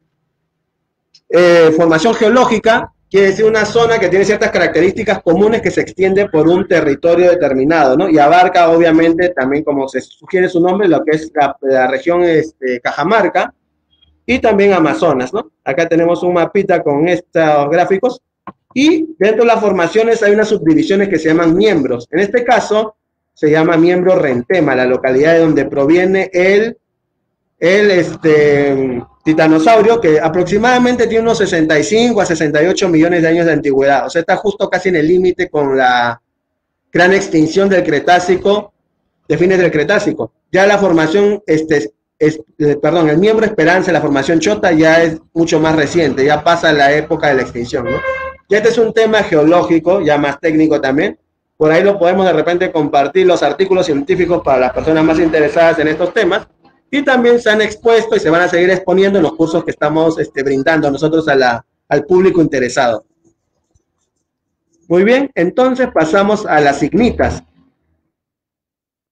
eh, formación geológica, quiere decir una zona que tiene ciertas características comunes que se extiende por un territorio determinado, ¿no? Y abarca, obviamente, también, como se sugiere su nombre, lo que es la, región este, Cajamarca, y también Amazonas, ¿no? Acá tenemos un mapita con estos gráficos y dentro de las formaciones hay unas subdivisiones que se llaman miembros. En este caso se llama miembro Rentema, la localidad de donde proviene el, el este, titanosaurio, que aproximadamente tiene unos 65 a 68 millones de años de antigüedad. O sea, está justo casi en el límite con la gran extinción del Cretácico, de fines del Cretácico. Ya la formación este, eh, perdón, el miembro Esperanza, la formación Chota, ya es mucho más reciente, ya pasa la época de la extinción, ¿no? Y este es un tema geológico, ya más técnico también. Por ahí lo podemos de repente compartir los artículos científicos para las personas más interesadas en estos temas. Y también se han expuesto y se van a seguir exponiendo en los cursos que estamos este, brindando nosotros al público interesado. Muy bien, entonces pasamos a las ignitas.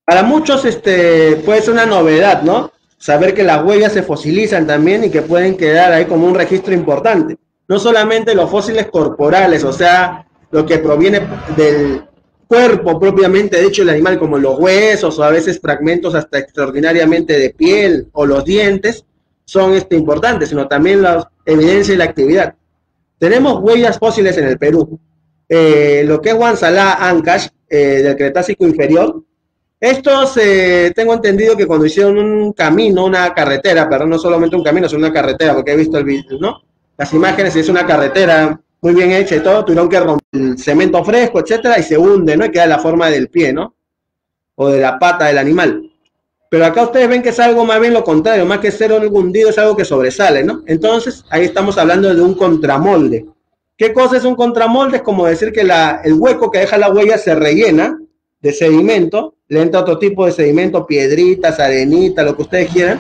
Para muchos este, puede ser una novedad, ¿no? saber que las huellas se fosilizan también y que pueden quedar ahí como un registro importante. No solamente los fósiles corporales, o sea, lo que proviene del cuerpo propiamente de hecho el animal, como los huesos o a veces fragmentos hasta extraordinariamente de piel o los dientes, son este, importantes, sino también la evidencia y la actividad. Tenemos huellas fósiles en el Perú. Eh, lo que es Guansalá Ancash, eh, del Cretácico inferior, estos, eh, tengo entendido que cuando hicieron un camino, una carretera, pero no solamente un camino, sino una carretera, porque he visto el video, ¿no? Las imágenes es una carretera muy bien hecha y todo, tuvieron que romper el cemento fresco, etcétera, y se hunde, ¿no? Y queda la forma del pie, ¿no? O de la pata del animal. Pero acá ustedes ven que es algo más bien lo contrario, más que ser un hundido, es algo que sobresale, ¿no? Entonces, ahí estamos hablando de un contramolde. ¿Qué cosa es un contramolde? Es como decir que la, el hueco que deja la huella se rellena de sedimento, le otro tipo de sedimento, piedritas, arenita, lo que ustedes quieran.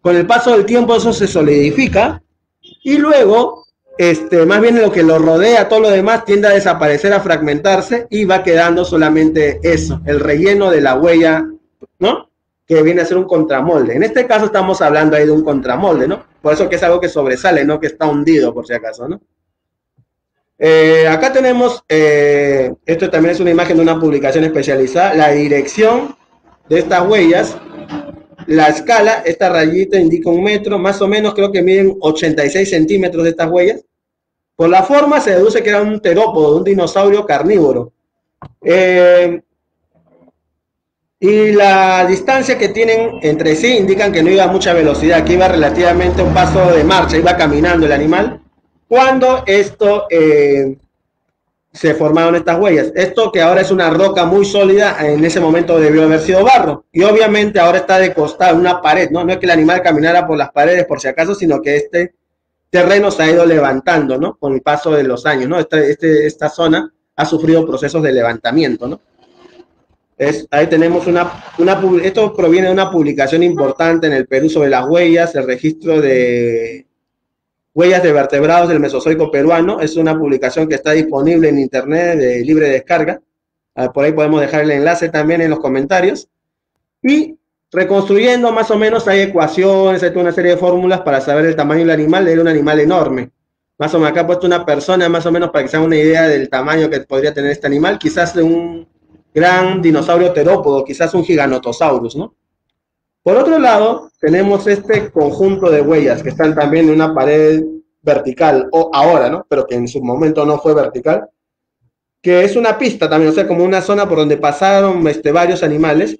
Con el paso del tiempo eso se solidifica y luego, este, más bien lo que lo rodea, todo lo demás tiende a desaparecer, a fragmentarse y va quedando solamente eso, el relleno de la huella, ¿no? Que viene a ser un contramolde. En este caso estamos hablando ahí de un contramolde, ¿no? Por eso que es algo que sobresale, no que está hundido, por si acaso, ¿no? Eh, acá tenemos, eh, esto también es una imagen de una publicación especializada, la dirección de estas huellas, la escala, esta rayita indica un metro, más o menos creo que miden 86 centímetros de estas huellas. Por la forma se deduce que era un terópodo, un dinosaurio carnívoro. Eh, Y la distancia que tienen entre sí indican que no iba a mucha velocidad, que iba relativamente un paso de marcha, iba caminando el animal. Cuando esto eh, se formaron estas huellas. Esto que ahora es una roca muy sólida, en ese momento debió haber sido barro. Y obviamente ahora está de costado, una pared, ¿no? No es que el animal caminara por las paredes por si acaso, sino que este terreno se ha ido levantando, ¿no? Con el paso de los años, ¿no? Esta, este, esta zona ha sufrido procesos de levantamiento, ¿no? Es, ahí tenemos una, una, esto proviene de una publicación importante en el Perú sobre las huellas, el registro de huellas de vertebrados del Mesozoico peruano. Es una publicación que está disponible en internet de libre descarga. Ah, por ahí podemos dejar el enlace también en los comentarios. Y reconstruyendo más o menos hay ecuaciones, hay una serie de fórmulas para saber el tamaño del animal. Era un animal enorme. Más o menos acá he puesto una persona más o menos para que se haga una idea del tamaño que podría tener este animal. Quizás de un gran dinosaurio terópodo, quizás un giganotosaurus, ¿no? Por otro lado, tenemos este conjunto de huellas que están también en una pared vertical, o ahora, ¿no? Pero que en su momento no fue vertical, que es una pista también, o sea, como una zona por donde pasaron este, varios animales.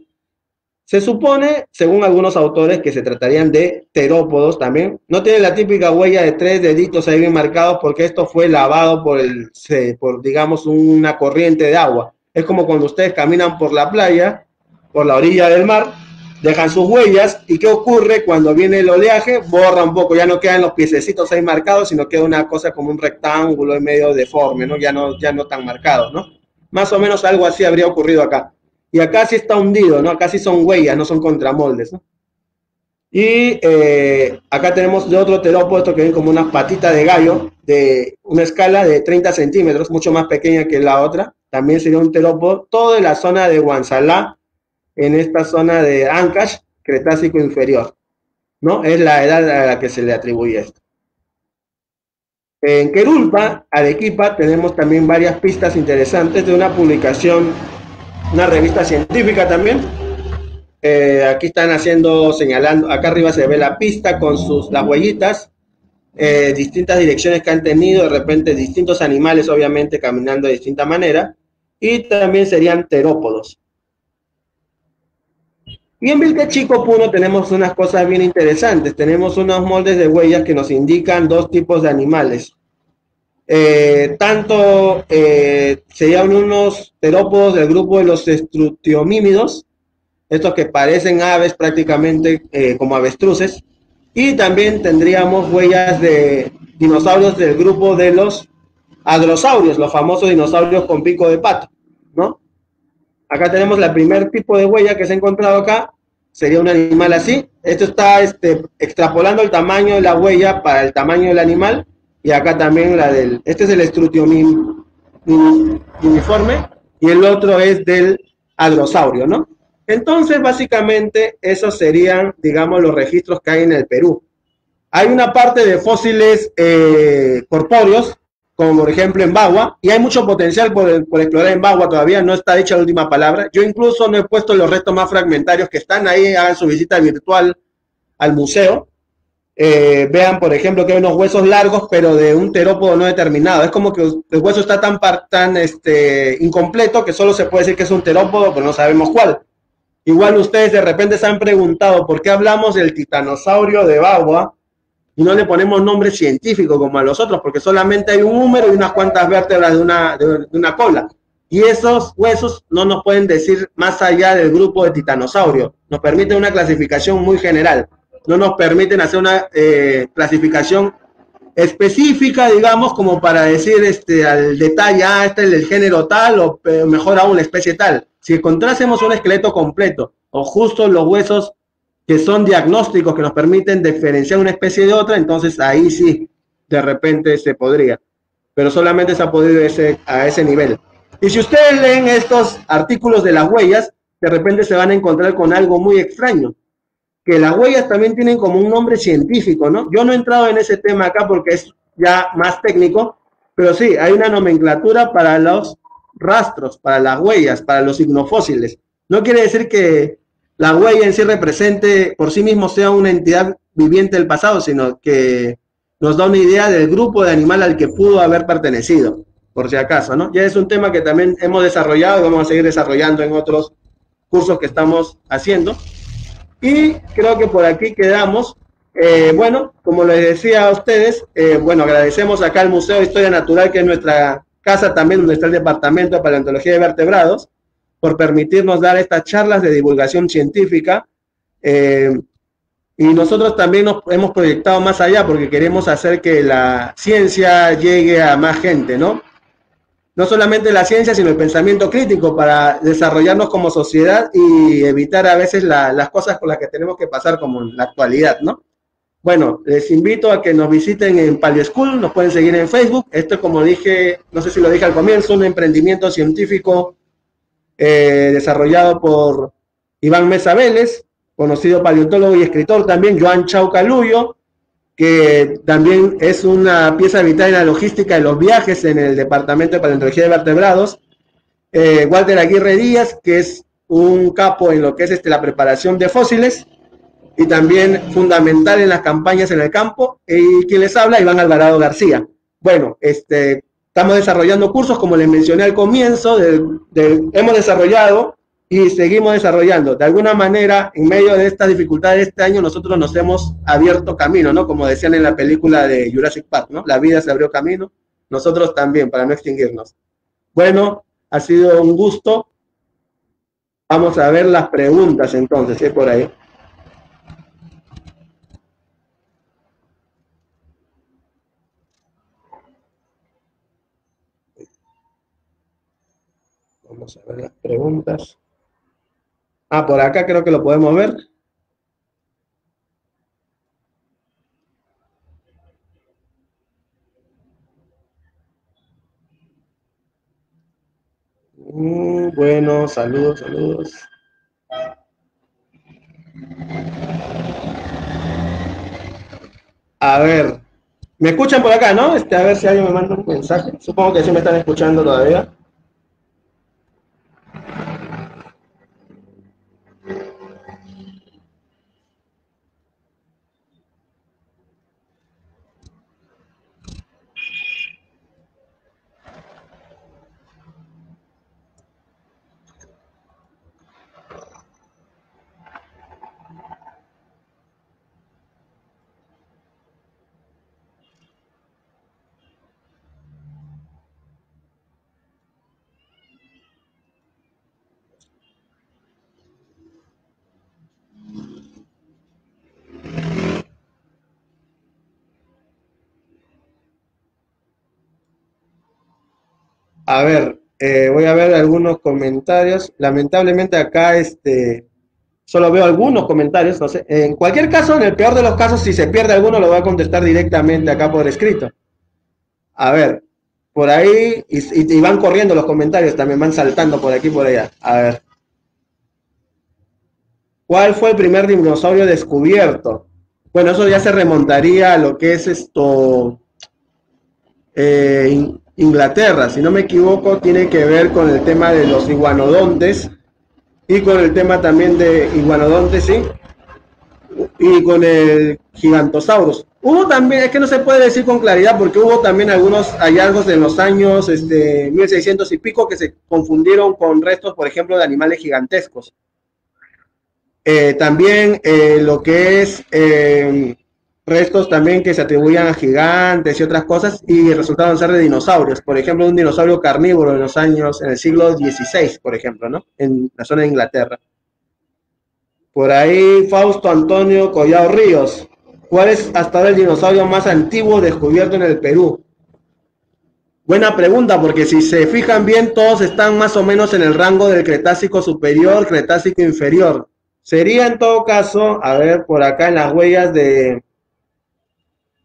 Se supone, según algunos autores, que se tratarían de terópodos también. No tiene la típica huella de tres deditos ahí bien marcados porque esto fue lavado por, el, por digamos, una corriente de agua. Es como cuando ustedes caminan por la playa, por la orilla del mar, dejan sus huellas y qué ocurre cuando viene el oleaje, borra un poco, ya no quedan los piececitos ahí marcados, sino queda una cosa como un rectángulo en medio deforme, ¿no? Ya no, ya no tan marcado, ¿no? Más o menos algo así habría ocurrido acá. Y acá sí está hundido, ¿no? Acá sí son huellas, no son contramoldes, ¿no? Y eh, acá tenemos de otro terópodo, que ven como una patita de gallo, de una escala de 30 centímetros, mucho más pequeña que la otra. También sería un terópodo, todo en la zona de Guanzalá, en esta zona de Ancash, Cretácico inferior. ¿no? Es la edad a la que se le atribuye esto. En Querulpa, Arequipa, tenemos también varias pistas interesantes de una publicación, una revista científica también, eh, aquí están haciendo, señalando, acá arriba se ve la pista con sus, las huellitas, eh, distintas direcciones que han tenido, de repente distintos animales, obviamente, caminando de distinta manera, y también serían terópodos. Y en Vilca Chico Puno tenemos unas cosas bien interesantes. Tenemos unos moldes de huellas que nos indican dos tipos de animales. Eh, tanto serían unos terópodos del grupo de los estrutiomímidos, estos que parecen aves prácticamente eh, como avestruces, y también tendríamos huellas de dinosaurios del grupo de los adrosaurios, los famosos dinosaurios con pico de pato, ¿no? Acá tenemos el primer tipo de huella que se ha encontrado acá, sería un animal así. Esto está este, extrapolando el tamaño de la huella para el tamaño del animal, y acá también la del, este es el estrutium uniforme, y el otro es del adrosaurio, ¿no? Entonces, básicamente, esos serían, digamos, los registros que hay en el Perú. Hay una parte de fósiles eh, corpóreos, como por ejemplo en Bagua, y hay mucho potencial por, explorar en Bagua, todavía no está dicha la última palabra. Yo incluso no he puesto los restos más fragmentarios que están ahí, hagan su visita virtual al museo. Eh, vean, por ejemplo, que hay unos huesos largos, pero de un terópodo no determinado. Es como que el hueso está tan, tan este, incompleto que solo se puede decir que es un terópodo, pero no sabemos cuál. Igual ustedes de repente se han preguntado por qué hablamos del titanosaurio de Bagua y no le ponemos nombre científico como a los otros, porque solamente hay un número y unas cuantas vértebras de una, de, una cola. Y esos huesos no nos pueden decir más allá del grupo de titanosaurio. Nos permiten una clasificación muy general. No nos permiten hacer una eh, clasificación específica, digamos, como para decir este, al detalle, ah, este es el género tal o mejor aún la especie tal. Si encontrásemos un esqueleto completo o justo los huesos que son diagnósticos que nos permiten diferenciar una especie de otra, entonces ahí sí, de repente se podría. Pero solamente se ha podido ese, a ese nivel. Y si ustedes leen estos artículos de las huellas, de repente se van a encontrar con algo muy extraño, que las huellas también tienen como un nombre científico, ¿no? Yo no he entrado en ese tema acá porque es ya más técnico, pero sí, hay una nomenclatura para los rastros, para las huellas, para los signofósiles. No quiere decir que la huella en sí represente por sí mismo sea una entidad viviente del pasado, sino que nos da una idea del grupo de animal al que pudo haber pertenecido, por si acaso, ¿no? Ya es un tema que también hemos desarrollado y vamos a seguir desarrollando en otros cursos que estamos haciendo. Y creo que por aquí quedamos. Eh, bueno, como les decía a ustedes, eh, bueno, agradecemos acá al Museo de Historia Natural, que es nuestra casa también, donde está el Departamento de Paleontología de Vertebrados, por permitirnos dar estas charlas de divulgación científica. Eh, y nosotros también nos hemos proyectado más allá porque queremos hacer que la ciencia llegue a más gente, ¿no? No solamente la ciencia, sino el pensamiento crítico para desarrollarnos como sociedad y evitar a veces las cosas con las que tenemos que pasar como en la actualidad, ¿no? Bueno, les invito a que nos visiten en Palio School, nos pueden seguir en Facebook. Esto, como dije, no sé si lo dije al comienzo, un emprendimiento científico eh, desarrollado por Iván Mesa Vélez, conocido paleontólogo y escritor también, Joan Chaucaluyo, que también es una pieza vital en la logística de los viajes en el Departamento de Paleontología de Vertebrados. Eh, Walter Aguirre Díaz, que es un capo en lo que es este, la preparación de fósiles y también fundamental en las campañas en el campo. Y quien les habla, Iván Alvarado García. Bueno, este, estamos desarrollando cursos, como les mencioné al comienzo, hemos desarrollado y seguimos desarrollando. De alguna manera, en medio de estas dificultades de este año, nosotros nos hemos abierto camino, ¿no? Como decían en la película de Jurassic Park, ¿no? La vida se abrió camino, nosotros también, para no extinguirnos. Bueno, ha sido un gusto. Vamos a ver las preguntas entonces, ¿sí? Por ahí. Vamos a ver las preguntas. Ah, por acá creo que lo podemos ver. Mm, bueno, saludos, saludos. A ver, me escuchan por acá, ¿no? Este, a ver si alguien me manda un mensaje. Supongo que sí me están escuchando todavía. A ver, eh, voy a ver algunos comentarios. Lamentablemente acá este, solo veo algunos comentarios. No sé. En cualquier caso, en el peor de los casos, si se pierde alguno, lo voy a contestar directamente acá por escrito. A ver, por ahí, y, van corriendo los comentarios, también van saltando por aquí y por allá. A ver. ¿Cuál fue el primer dinosaurio descubierto? Bueno, eso ya se remontaría a lo que es esto. Eh, Inglaterra, si no me equivoco, tiene que ver con el tema de los iguanodontes y con el tema también de iguanodontes, ¿sí? Y con el gigantosaurus. Hubo también, es que no se puede decir con claridad porque hubo también algunos hallazgos en los años este, 1600 y pico que se confundieron con restos, por ejemplo, de animales gigantescos. Eh, también eh, lo que es eh, restos también que se atribuían a gigantes y otras cosas y resultaban ser de dinosaurios. Por ejemplo, un dinosaurio carnívoro en los años, en el siglo XVI, por ejemplo, ¿no? En la zona de Inglaterra. Por ahí, Fausto Antonio Collado Ríos. ¿Cuál es hasta ahora el dinosaurio más antiguo descubierto en el Perú? Buena pregunta, porque si se fijan bien, todos están más o menos en el rango del Cretácico superior, Cretácico inferior. Sería en todo caso, a ver, por acá en las huellas de,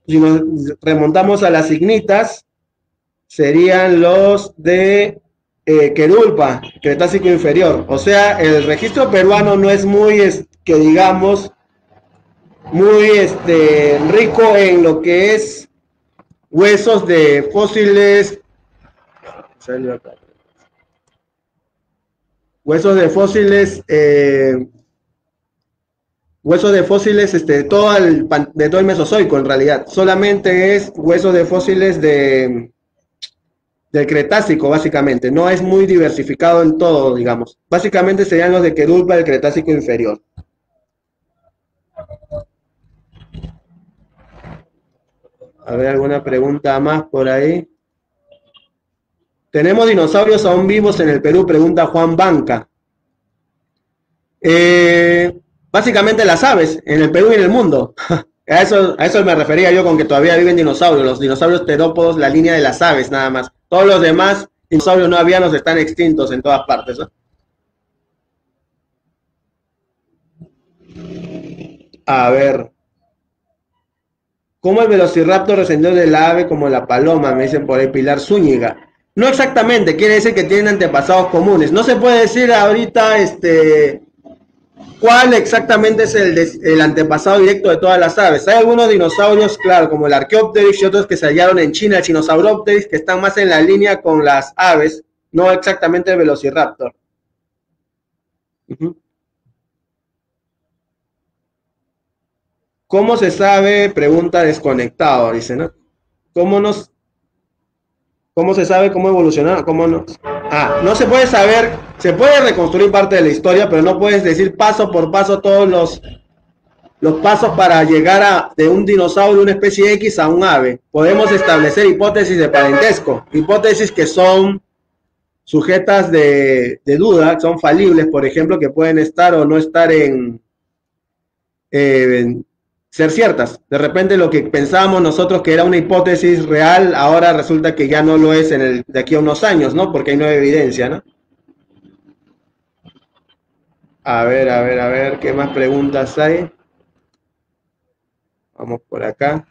si nos remontamos a las ignitas, serían los de eh, Querulpa, Cretácico inferior. O sea, el registro peruano no es muy, que digamos, muy este, rico en lo que es huesos de fósiles. Huesos de fósiles eh, huesos de fósiles este, todo el, de todo el Mesozoico en realidad. Solamente es huesos de fósiles de, del Cretácico, básicamente. No es muy diversificado en todo, digamos. Básicamente serían los de Querulpa del Cretácico inferior. A ver, alguna pregunta más por ahí. ¿Tenemos dinosaurios aún vivos en el Perú? Pregunta Juan Banca. Eh, básicamente las aves, en el Perú y en el mundo. <laughs> a, eso, eso me refería yo con que todavía viven dinosaurios, los dinosaurios terópodos, la línea de las aves nada más. Todos los demás dinosaurios no avianos están extintos en todas partes. A ver. ¿Cómo el velociraptor descendió del ave como la paloma? Me dicen por ahí Pilar Zúñiga. No exactamente, quiere decir que tienen antepasados comunes. No se puede decir ahorita este cuál exactamente es el, antepasado directo de todas las aves. Hay algunos dinosaurios, claro, como el Archaeopteryx y otros que se hallaron en China, el Chinosauropteryx, que están más en la línea con las aves, no exactamente el Velociraptor. ¿Cómo se sabe? Pregunta desconectado, dice, ¿no? ¿Cómo nos ¿Cómo se sabe cómo evolucionar? ¿Cómo no? Ah, no se puede saber, se puede reconstruir parte de la historia, pero no puedes decir paso por paso todos los, los pasos para llegar a, de un dinosaurio, una especie X, a un ave. Podemos establecer hipótesis de parentesco, hipótesis que son sujetas de, duda, son falibles, por ejemplo, que pueden estar o no estar en, en ser ciertas. De repente lo que pensábamos nosotros que era una hipótesis real, ahora resulta que ya no lo es en el, de aquí a unos años, ¿no? Porque hay nueva evidencia, ¿no? A ver, a ver, a ver, ¿qué más preguntas hay? Vamos por acá.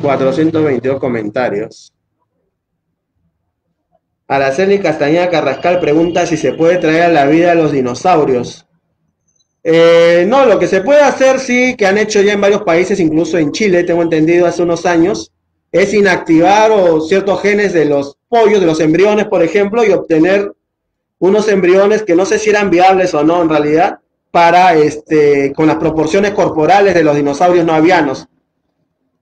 ...422 comentarios. Araceli Castañeda Carrascal pregunta si se puede traer a la vida a los dinosaurios. Eh, no, lo que se puede hacer, sí, que han hecho ya en varios países, incluso en Chile, tengo entendido hace unos años, es inactivar o ciertos genes de los pollos, de los embriones, por ejemplo, y obtener unos embriones que no sé si eran viables o no en realidad, para este, con las proporciones corporales de los dinosaurios no avianos.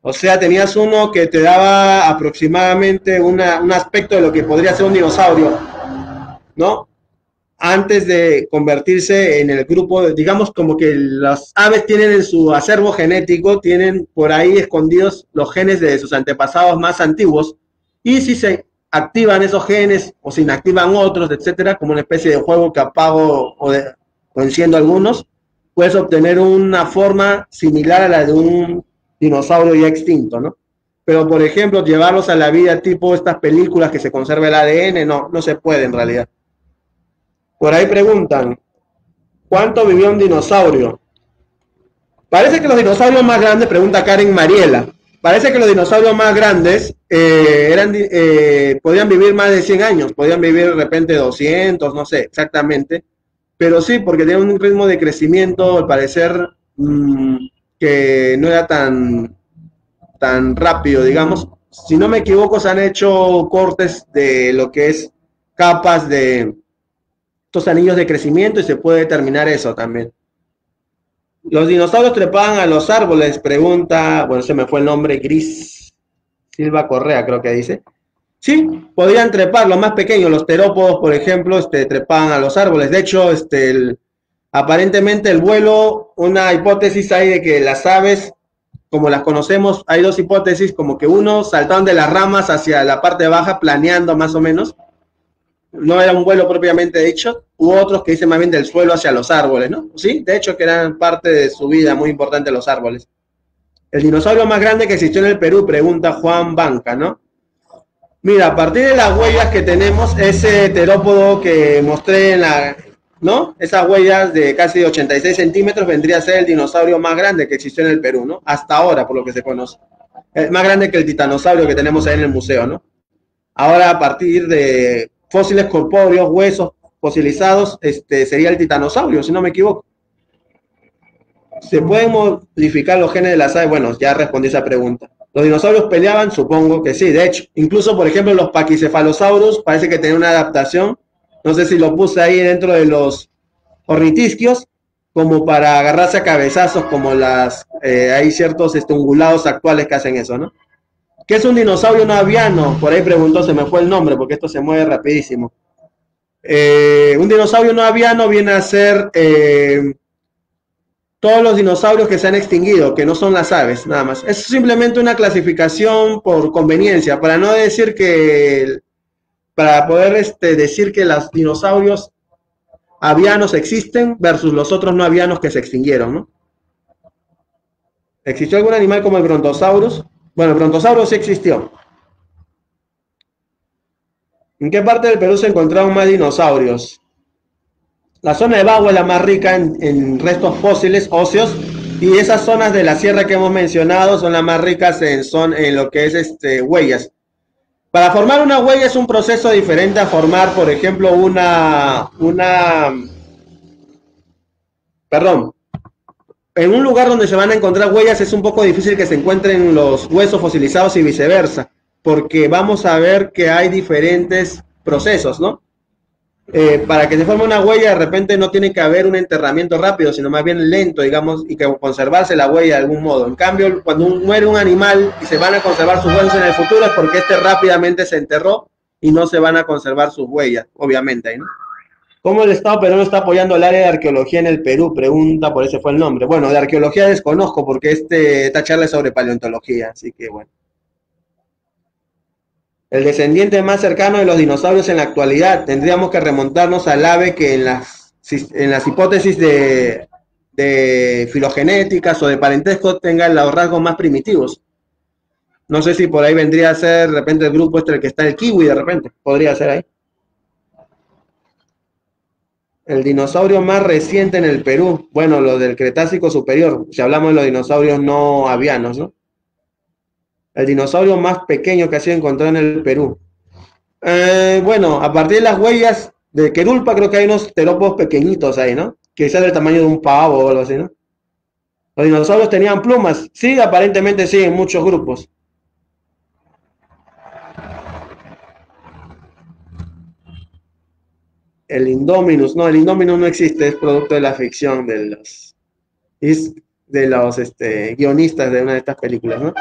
O sea, tenías uno que te daba aproximadamente un aspecto de lo que podría ser un dinosaurio, ¿no? Antes de convertirse en el grupo, digamos como que las aves tienen en su acervo genético, tienen por ahí escondidos los genes de sus antepasados más antiguos, y si se activan esos genes o se inactivan otros, etcétera, como una especie de juego que apago o, o enciendo algunos, puedes obtener una forma similar a la de un dinosaurio ya extinto, ¿no? Pero, por ejemplo, llevarlos a la vida tipo estas películas que se conserva el ADN, no, no se puede en realidad. Por ahí preguntan, ¿cuánto vivió un dinosaurio? Parece que los dinosaurios más grandes, pregunta Karen Mariela, parece que los dinosaurios más grandes eh, eran, eh, podían vivir más de 100 años, podían vivir de repente 200, no sé exactamente, pero sí, porque tienen un ritmo de crecimiento, al parecer, mm, que no era tan, tan rápido, digamos. Si no me equivoco, se han hecho cortes de lo que es capas de anillos de crecimiento y se puede determinar eso también. Los dinosaurios trepaban a los árboles, pregunta, bueno, se me fue el nombre, Gris Silva Correa, creo que dice. Sí, podían trepar, los más pequeños, los terópodos, por ejemplo, este, trepaban a los árboles. De hecho, este, Aparentemente el vuelo, una hipótesis hay de que las aves, como las conocemos, hay dos hipótesis, como que uno saltaban de las ramas hacia la parte baja, planeando más o menos. No era un vuelo propiamente dicho, u otros que dicen más bien del suelo hacia los árboles, ¿no? Sí, de hecho que eran parte de su vida muy importante los árboles. El dinosaurio más grande que existió en el Perú, pregunta Juan Banca, ¿no? Mira, a partir de las huellas que tenemos, ese terópodo que mostré en la, ¿no? Esas huellas de casi 86 centímetros vendría a ser el dinosaurio más grande que existió en el Perú, ¿no? Hasta ahora, por lo que se conoce. Es más grande que el titanosaurio que tenemos ahí en el museo, ¿no? Ahora, a partir de fósiles corpóreos, huesos fosilizados, este, sería el titanosaurio, si no me equivoco. ¿Se pueden modificar los genes de las aves? Bueno, ya respondí esa pregunta. ¿Los dinosaurios peleaban? Supongo que sí. De hecho, incluso, por ejemplo, los paquicefalosaurus parece que tenían una adaptación no sé si lo puse ahí dentro de los ornitisquios, como para agarrarse a cabezazos, como las, eh, hay ciertos este, ungulados actuales que hacen eso, ¿no? ¿Qué es un dinosaurio no? Por ahí preguntó, se me fue el nombre, porque esto se mueve rapidísimo. Eh, un dinosaurio no aviano viene a ser eh, todos los dinosaurios que se han extinguido, que no son las aves, nada más. Es simplemente una clasificación por conveniencia, para no decir que, para poder este, decir que los dinosaurios avianos existen versus los otros no avianos que se extinguieron. ¿Existió algún animal como el Brontosaurus? Bueno, el Brontosaurus sí existió. ¿En qué parte del Perú se encontraron más dinosaurios? La zona de Bagua es la más rica en, restos fósiles óseos y esas zonas de la sierra que hemos mencionado son las más ricas en, son, en lo que es este, huellas. Para formar una huella es un proceso diferente a formar, por ejemplo, una, una, perdón, en un lugar donde se van a encontrar huellas es un poco difícil que se encuentren los huesos fosilizados y viceversa, porque vamos a ver que hay diferentes procesos, ¿no? Eh, para que se forme una huella, de repente no tiene que haber un enterramiento rápido, sino más bien lento, digamos, y que conservarse la huella de algún modo. En cambio, cuando muere un animal y se van a conservar sus huellas en el futuro es porque este rápidamente se enterró y no se van a conservar sus huellas, obviamente, ¿no? ¿Cómo el Estado peruano está apoyando el área de arqueología en el Perú? Pregunta, por ese fue el nombre. Bueno, de arqueología desconozco porque este, esta charla es sobre paleontología, así que bueno. El descendiente más cercano de los dinosaurios en la actualidad, tendríamos que remontarnos al ave que en las, en las hipótesis de, de filogenéticas o de parentesco tenga los rasgos más primitivos. No sé si por ahí vendría a ser de repente el grupo este el que está el kiwi de repente, podría ser ahí. El dinosaurio más reciente en el Perú, bueno, lo del Cretácico superior, si hablamos de los dinosaurios no avianos, ¿no? El dinosaurio más pequeño que ha sido encontrado en el Perú. Eh, bueno, a partir de las huellas de Querulpa creo que hay unos terópodos pequeñitos ahí, ¿no? Quizás del tamaño de un pavo o algo así, ¿no? Los dinosaurios tenían plumas. Sí, aparentemente sí, en muchos grupos. el Indominus, no, el Indominus no existe, es producto de la ficción de los, de los este, guionistas de una de estas películas, ¿no?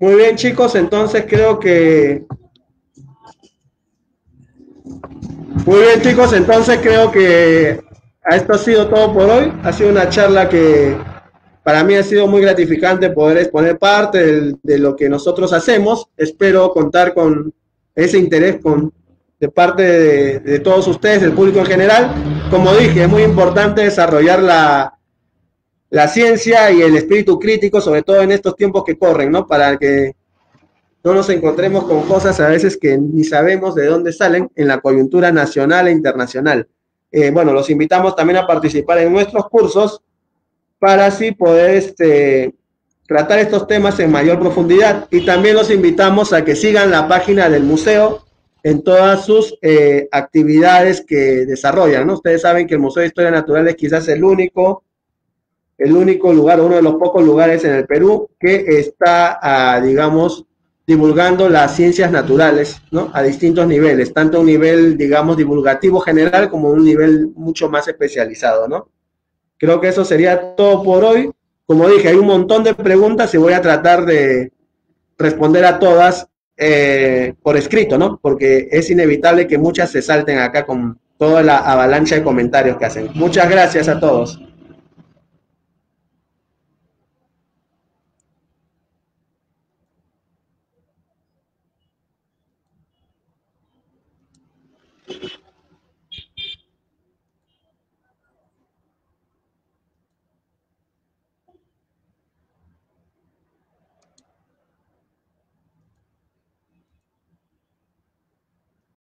Muy bien, chicos, entonces creo que Muy bien chicos, entonces creo que esto ha sido todo por hoy. Ha sido una charla que para mí ha sido muy gratificante poder exponer parte de, lo que nosotros hacemos. Espero contar con ese interés con, de parte de, todos ustedes, del público en general. Como dije, es muy importante desarrollar la, la ciencia y el espíritu crítico, sobre todo en estos tiempos que corren, ¿no? Para que no nos encontremos con cosas a veces que ni sabemos de dónde salen en la coyuntura nacional e internacional. Eh, bueno, los invitamos también a participar en nuestros cursos para así poder este, tratar estos temas en mayor profundidad y también los invitamos a que sigan la página del museo en todas sus eh, actividades que desarrollan. ¿no? Ustedes saben que el Museo de Historia Natural es quizás el único, el único lugar, uno de los pocos lugares en el Perú que está, ah, digamos, divulgando las ciencias naturales, ¿no? A distintos niveles, tanto a un nivel, digamos, divulgativo general como a un nivel mucho más especializado, ¿no? Creo que eso sería todo por hoy. Como dije, hay un montón de preguntas y voy a tratar de responder a todas eh, por escrito, ¿no? Porque es inevitable que muchas se salten acá con toda la avalancha de comentarios que hacen. Muchas gracias a todos.